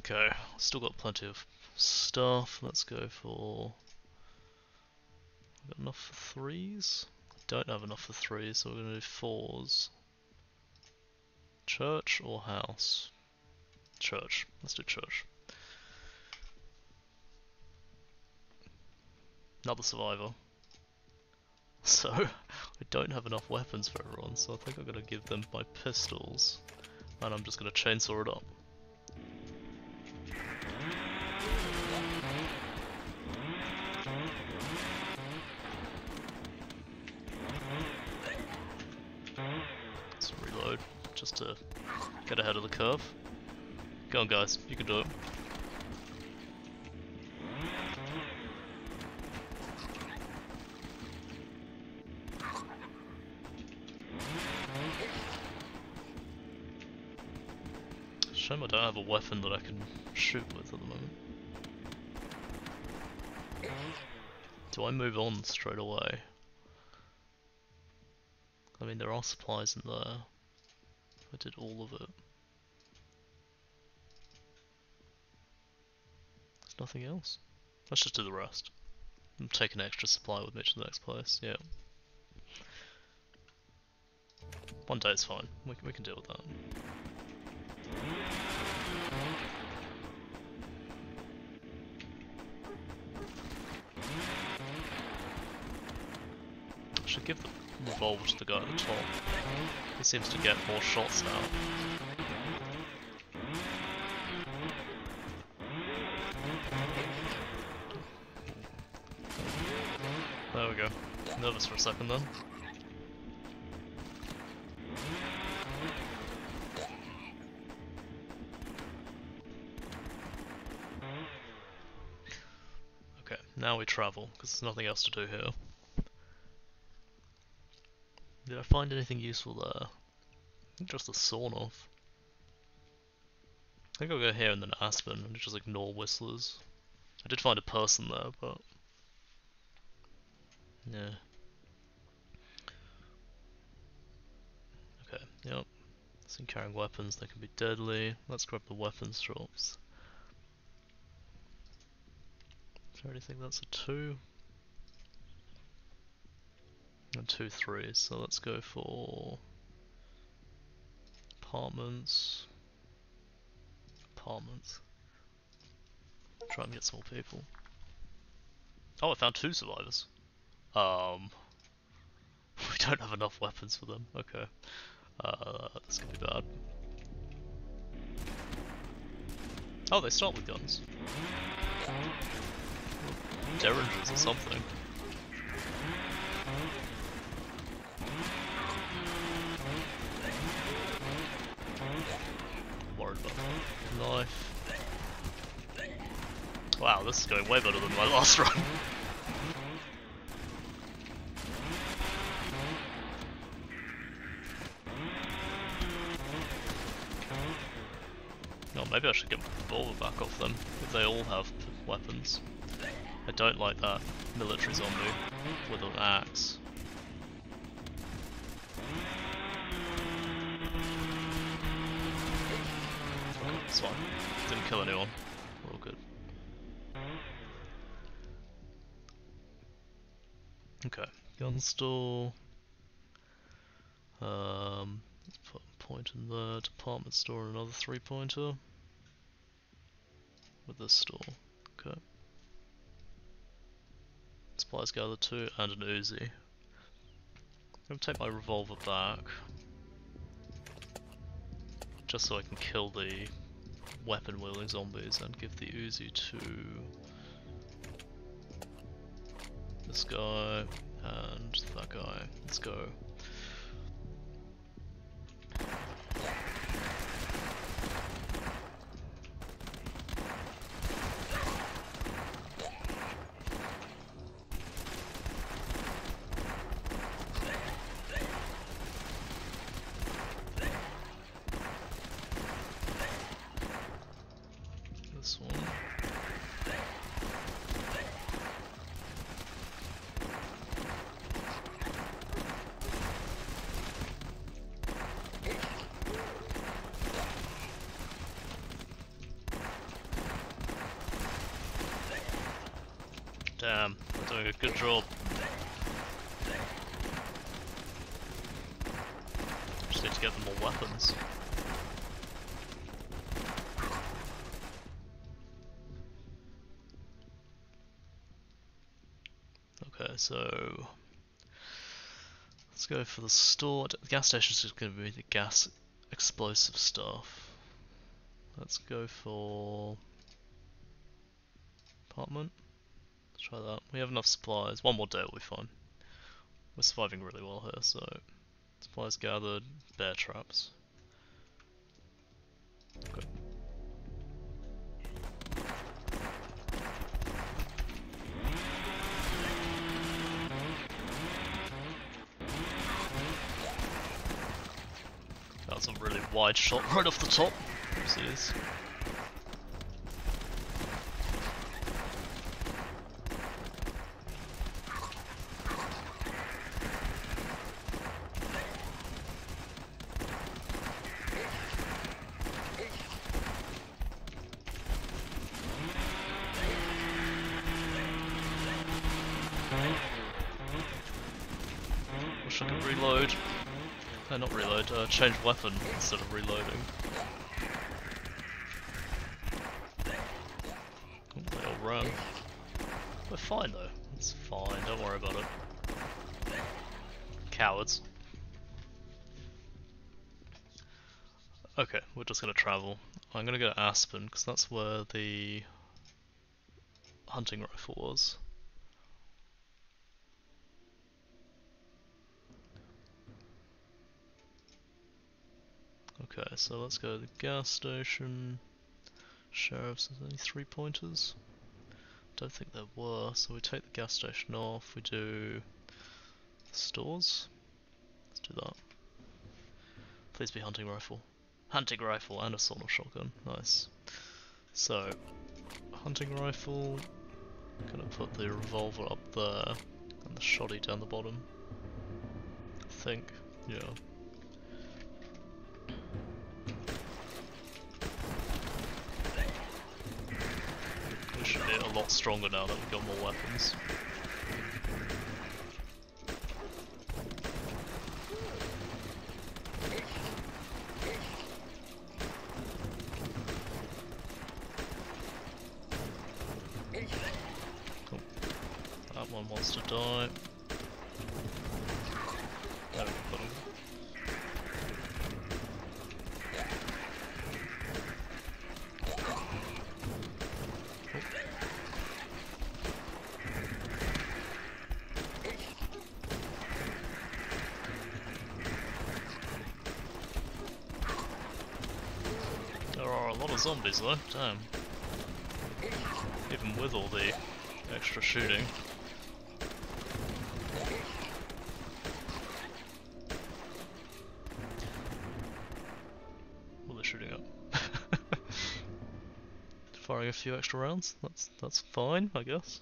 Okay, still got plenty of stuff. Let's go for. Enough for threes? Don't have enough for threes, so we're gonna do fours. Church or house? Church. Let's do church. Another survivor. So, I don't have enough weapons for everyone, so I think I'm gonna give them my pistols, and I'm just gonna chainsaw it up. To get ahead of the curve. Go on guys, you can do it. Shame I don't have a weapon that I can shoot with at the moment. Do I move on straight away? I mean, there are supplies in there. I did all of it. There's nothing else. Let's just do the rest. And take an extra supply with me to the next place, yeah. One day it's fine, we, can, we can deal with that. Should give revolver to the guy at the top. He seems to get more shots now. There we go. Nervous for a second then. Okay, now we travel, because there's nothing else to do here. Did I find anything useful there? Just a sawn off. I think I'll go here and then Aspen and just ignore whistlers. I did find a person there, but... Yeah. Okay, yep. Seen carrying weapons, they can be deadly. Let's grab the weapons drops. Is there anything that's a 2? And two threes, so let's go for apartments. Apartments. Try and get some more people. Oh, I found two survivors. Um, we don't have enough weapons for them. Okay, uh, this could be bad. Oh, they start with guns. Derringers or something. life. Wow, this is going way better than my last run. oh, maybe I should get Bulba back off them, if they all have weapons. I don't like that military zombie with an axe. It's fine. Didn't kill anyone. We're all good. Okay, gun store. Um, let's put a point in the department store another three pointer. With this store. Okay. Supplies gather two and an Uzi. I'm gonna take my revolver back. Just so I can kill the weapon wielding zombies and give the Uzi to this guy and that guy. Let's go. Go for the store. The gas station is going to be the gas explosive stuff. Let's go for apartment. Let's try that. We have enough supplies. One more day will be fine. We're surviving really well here, so supplies gathered, bear traps. Wide shot right off the top. Oopsies. Wish I uh, change weapon instead of reloading. Oh, they all run. We're fine though. It's fine, don't worry about it. Cowards. Okay, we're just gonna travel. I'm gonna go to Aspen, because that's where the hunting rifle was. Okay, so let's go to the gas station. Sheriff's, there's only three pointers? Don't think there were, so we take the gas station off, we do the stores. Let's do that. Please be hunting rifle. Hunting rifle and a assault shotgun, nice. So, hunting rifle, gonna put the revolver up there, and the shoddy down the bottom. I think, yeah. Be a lot stronger now that we've got more weapons. Zombies damn. Even with all the extra shooting. Well, they're shooting up. Firing a few extra rounds. That's that's fine, I guess.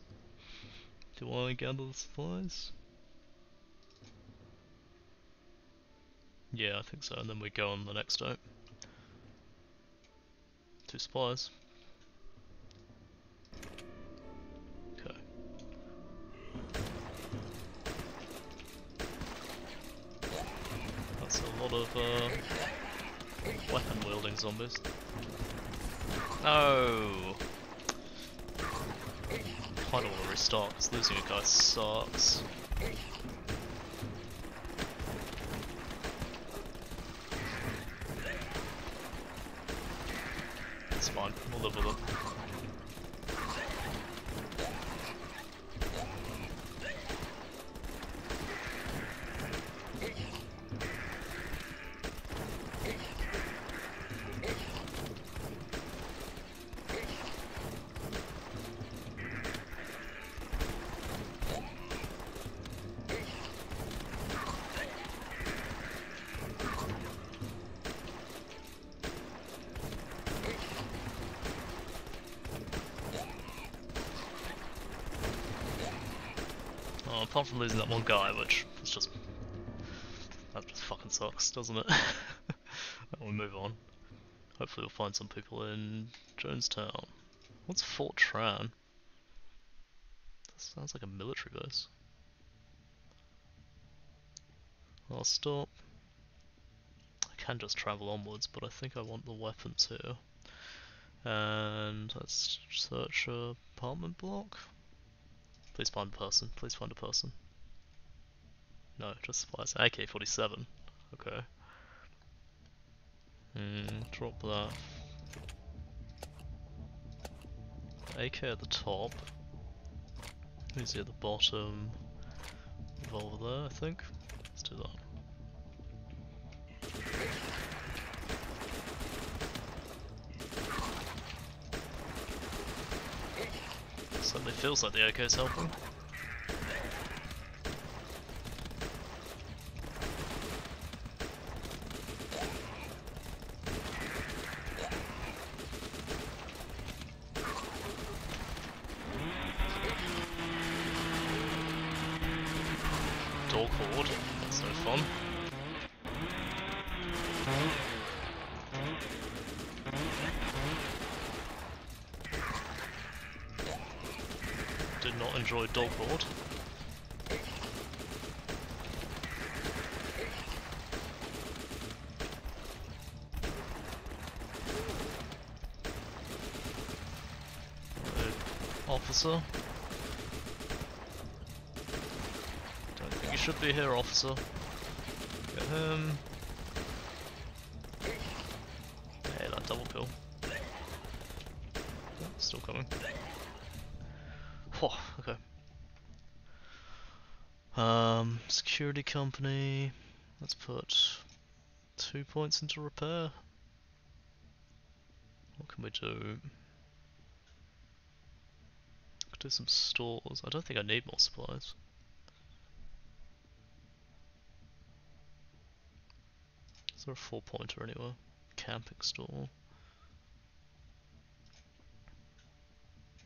Do I gather the supplies? Yeah, I think so, and then we go on the next day. Two supplies. Okay. That's a lot of uh, weapon wielding zombies. No! I don't want to restart because losing a guy sucks. Apart from losing that one guy, which is just... That just fucking sucks, doesn't it? we'll move on. Hopefully we'll find some people in Jonestown. What's Fort Tran? That sounds like a military base. I'll stop. I can just travel onwards, but I think I want the weapons here. And let's search a apartment block. Please find a person. Please find a person. No, just supplies. AK-47. Okay. Hmm, drop that. AK at the top. Uzi at the bottom. Revolver there, I think. Let's do that. Certainly feels like the AK's helping. Officer. Don't think you should be here, officer. Get him. Hey, that double kill. Oh, still coming. Oh, okay. Um, security company. Let's put two points into repair. What can we do? Do some stores. I don't think I need more supplies. Is there a four pointer anywhere? Camping store.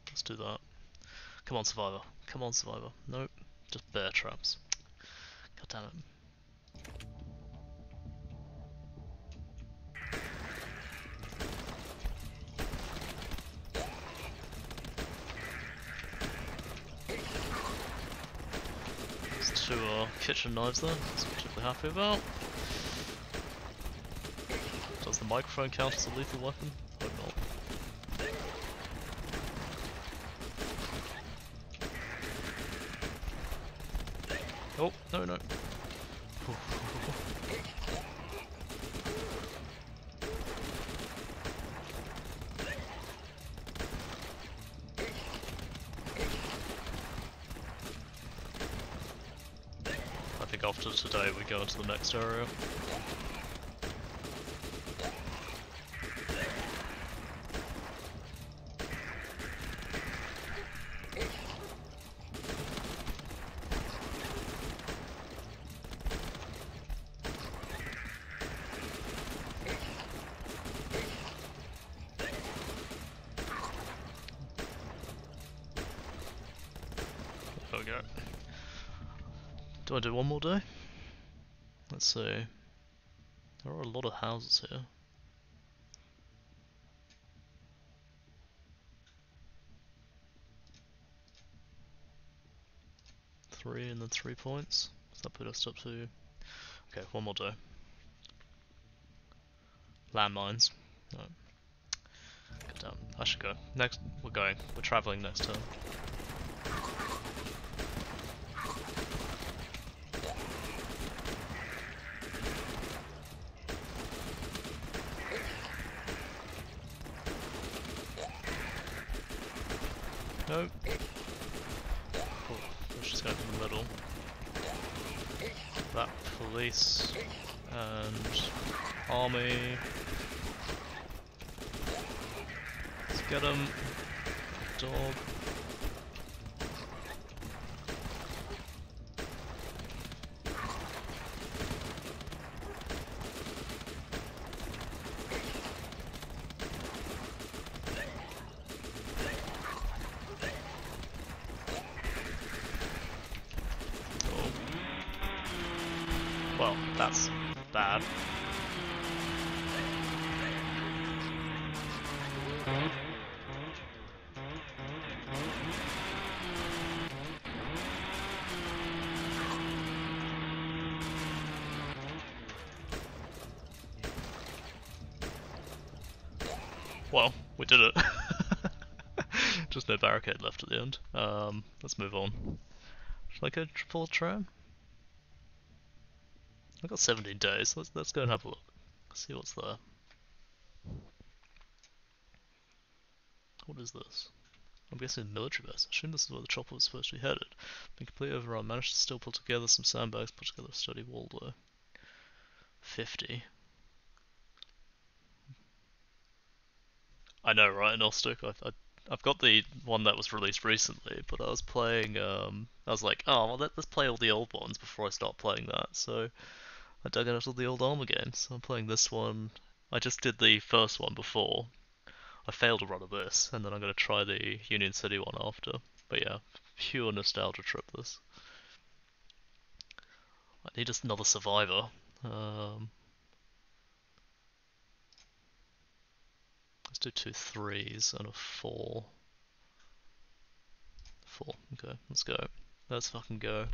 Let's do that. Come on, Survivor. Come on, Survivor. Nope. Just bear traps. God damn it. Two kitchen knives there. That's particularly happy about. Does the microphone count as a lethal weapon? Not. Oh, no, no. go to the next area. Do I do one more day? Let's. There are a lot of houses here. Three and then three points. Does that put us up to... Okay, one more day. Landmines. No. Get down. I should go. Next, we're going. We're travelling next turn. Nope. Oh, let's just go to the middle. That police and army. Let's get him. Dog. Oh. Well, that's bad. Well, we did it. Just no barricade left at the end. Um, let's move on. Should I go triple tram? I've got 17 days. Let's let's go and have a look. See what's there. What is this? I'm guessing military base. I assume this is where the chopper was supposed to be headed. Been completely overrun. Managed to still pull together some sandbags, put together a sturdy wall though. 50. I know, right? Gnostic. I, I, I've got the one that was released recently, but I was playing. Um, I was like, oh, well, let, let's play all the old ones before I start playing that. So I dug out all the old Armor games. So I'm playing this one. I just did the first one before. I failed to run of this, and then I'm going to try the Union City one after. But yeah, pure nostalgia trip this. I need just another survivor. Um, let's do two threes and a four. Four, okay, let's go. Let's fucking go.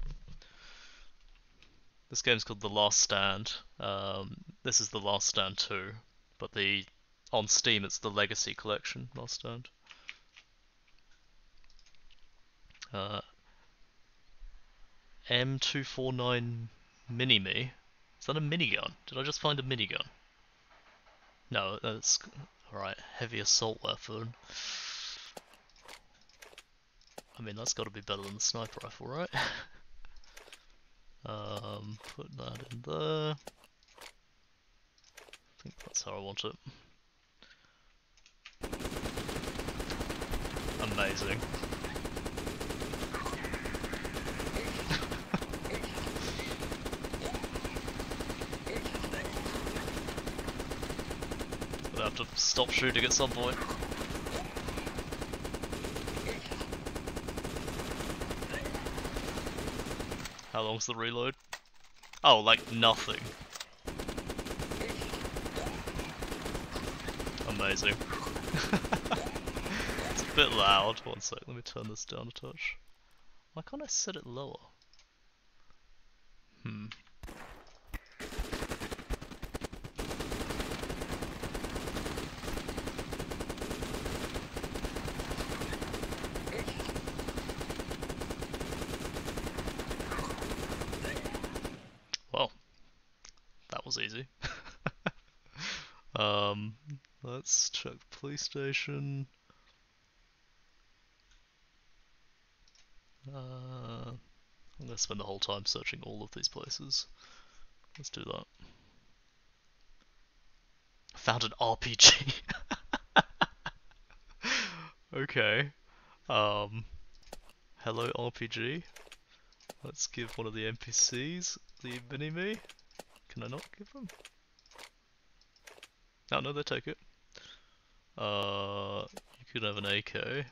This game's called The Last Stand. Um, this is The Last Stand 2, but the on Steam it's the Legacy Collection Last Stand. Uh, M249 Minimi. Is that a minigun? Did I just find a minigun? No, that's... Alright, heavy assault weapon. I mean, that's gotta be better than the sniper rifle, right? um, put that in there. I think that's how I want it. Amazing. Gonna have to stop shooting at some point. How long's the reload? Oh, like nothing. Amazing. it's a bit loud. One sec, let me turn this down a touch. Why can't I set it lower? Hmm. Well, that was easy. Um, let's check the police station. Uh, I'm gonna spend the whole time searching all of these places. Let's do that. Found an RPG. okay. Um, hello RPG. Let's give one of the NPCs the Minimi. Can I not give them? No, no, they take it. Uh, you could have an AK.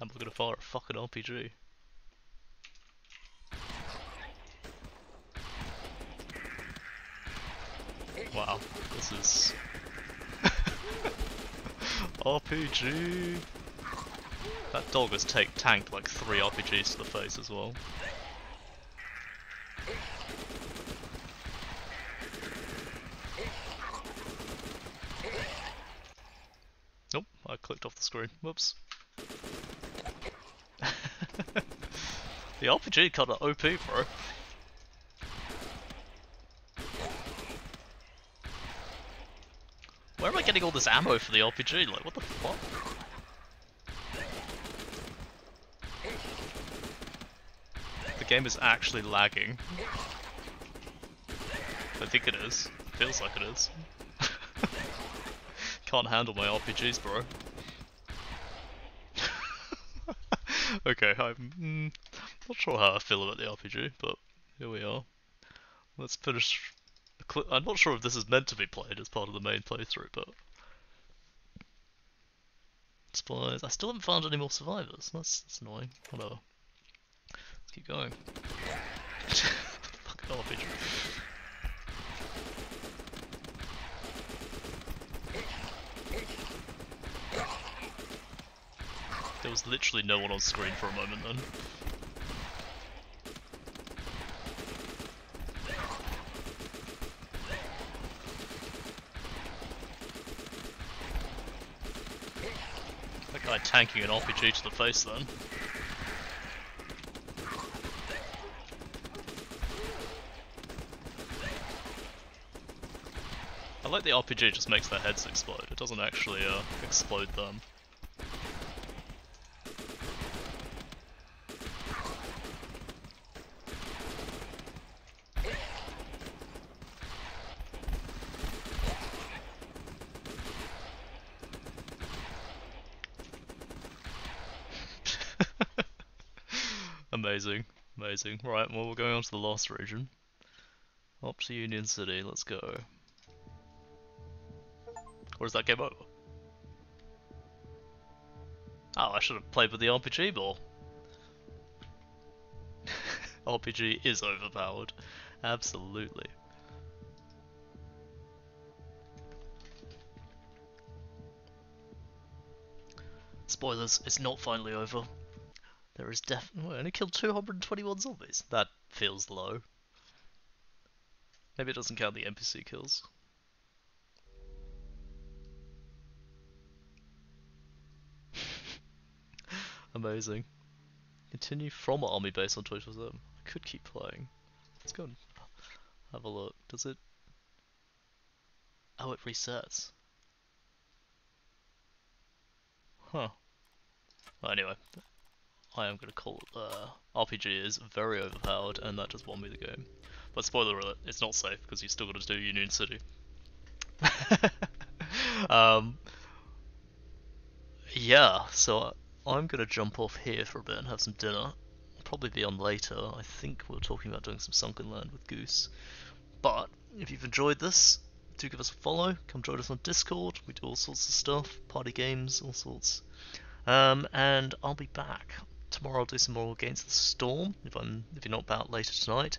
I'm gonna fire a fucking RPG. Wow, this is... RPG! That dog has take tanked like three RPGs to the face as well. Clicked off the screen. Whoops. the RPG cut of OP, bro. Where am I getting all this ammo for the RPG? Like, what the fuck? The game is actually lagging. I think it is. Feels like it is. Can't handle my RPGs, bro. Okay, I'm mm, not sure how I feel about the RPG, but here we are. Let's finish. I'm not sure if this is meant to be played as part of the main playthrough, but supplies. I still haven't found any more survivors. That's, that's annoying. Whatever. Let's keep going. Fucking RPG. There was literally no one on screen for a moment then. That guy tanking an RPG to the face then. I like the RPG just makes their heads explode, it doesn't actually uh, explode them. Amazing. Right, well we're going on to the last region. Up to Union City, let's go. Or is that game over? Oh, I should have played with the RPG ball. RPG is overpowered. Absolutely. Spoilers, it's not finally over. There is definitely... only killed 221 zombies. That feels low. Maybe it doesn't count the NPC kills. Amazing. Continue from army base on Twitch I could keep playing. Let's go and have a look. Does it... Oh, it resets. Huh. Well, anyway, I am going to call it uh, RPG is very overpowered and that just won me the game. But spoiler alert, it's not safe because you still got to do Union City. um, yeah, so I'm going to jump off here for a bit and have some dinner. I'll probably be on later. I think we are talking about doing some Sunkenland with Goose. But if you've enjoyed this, do give us a follow. Come join us on Discord. We do all sorts of stuff, party games, all sorts. Um, and I'll be back tomorrow. I'll do some more Against the Storm if I'm if you're not about later tonight,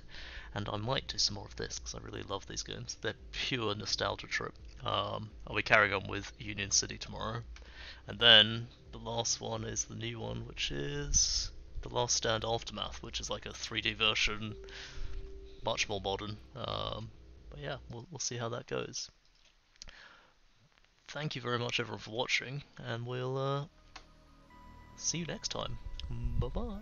and I might do some more of this because I really love these games. They're pure nostalgia trip. Um, I'll be carrying on with Union City tomorrow. And then the last one is the new one, which is The Last Stand Aftermath, which is like a 3D version, much more modern. Um, but yeah, we'll, we'll see how that goes. Thank you very much everyone for watching, and we'll uh, see you next time. Bye bye.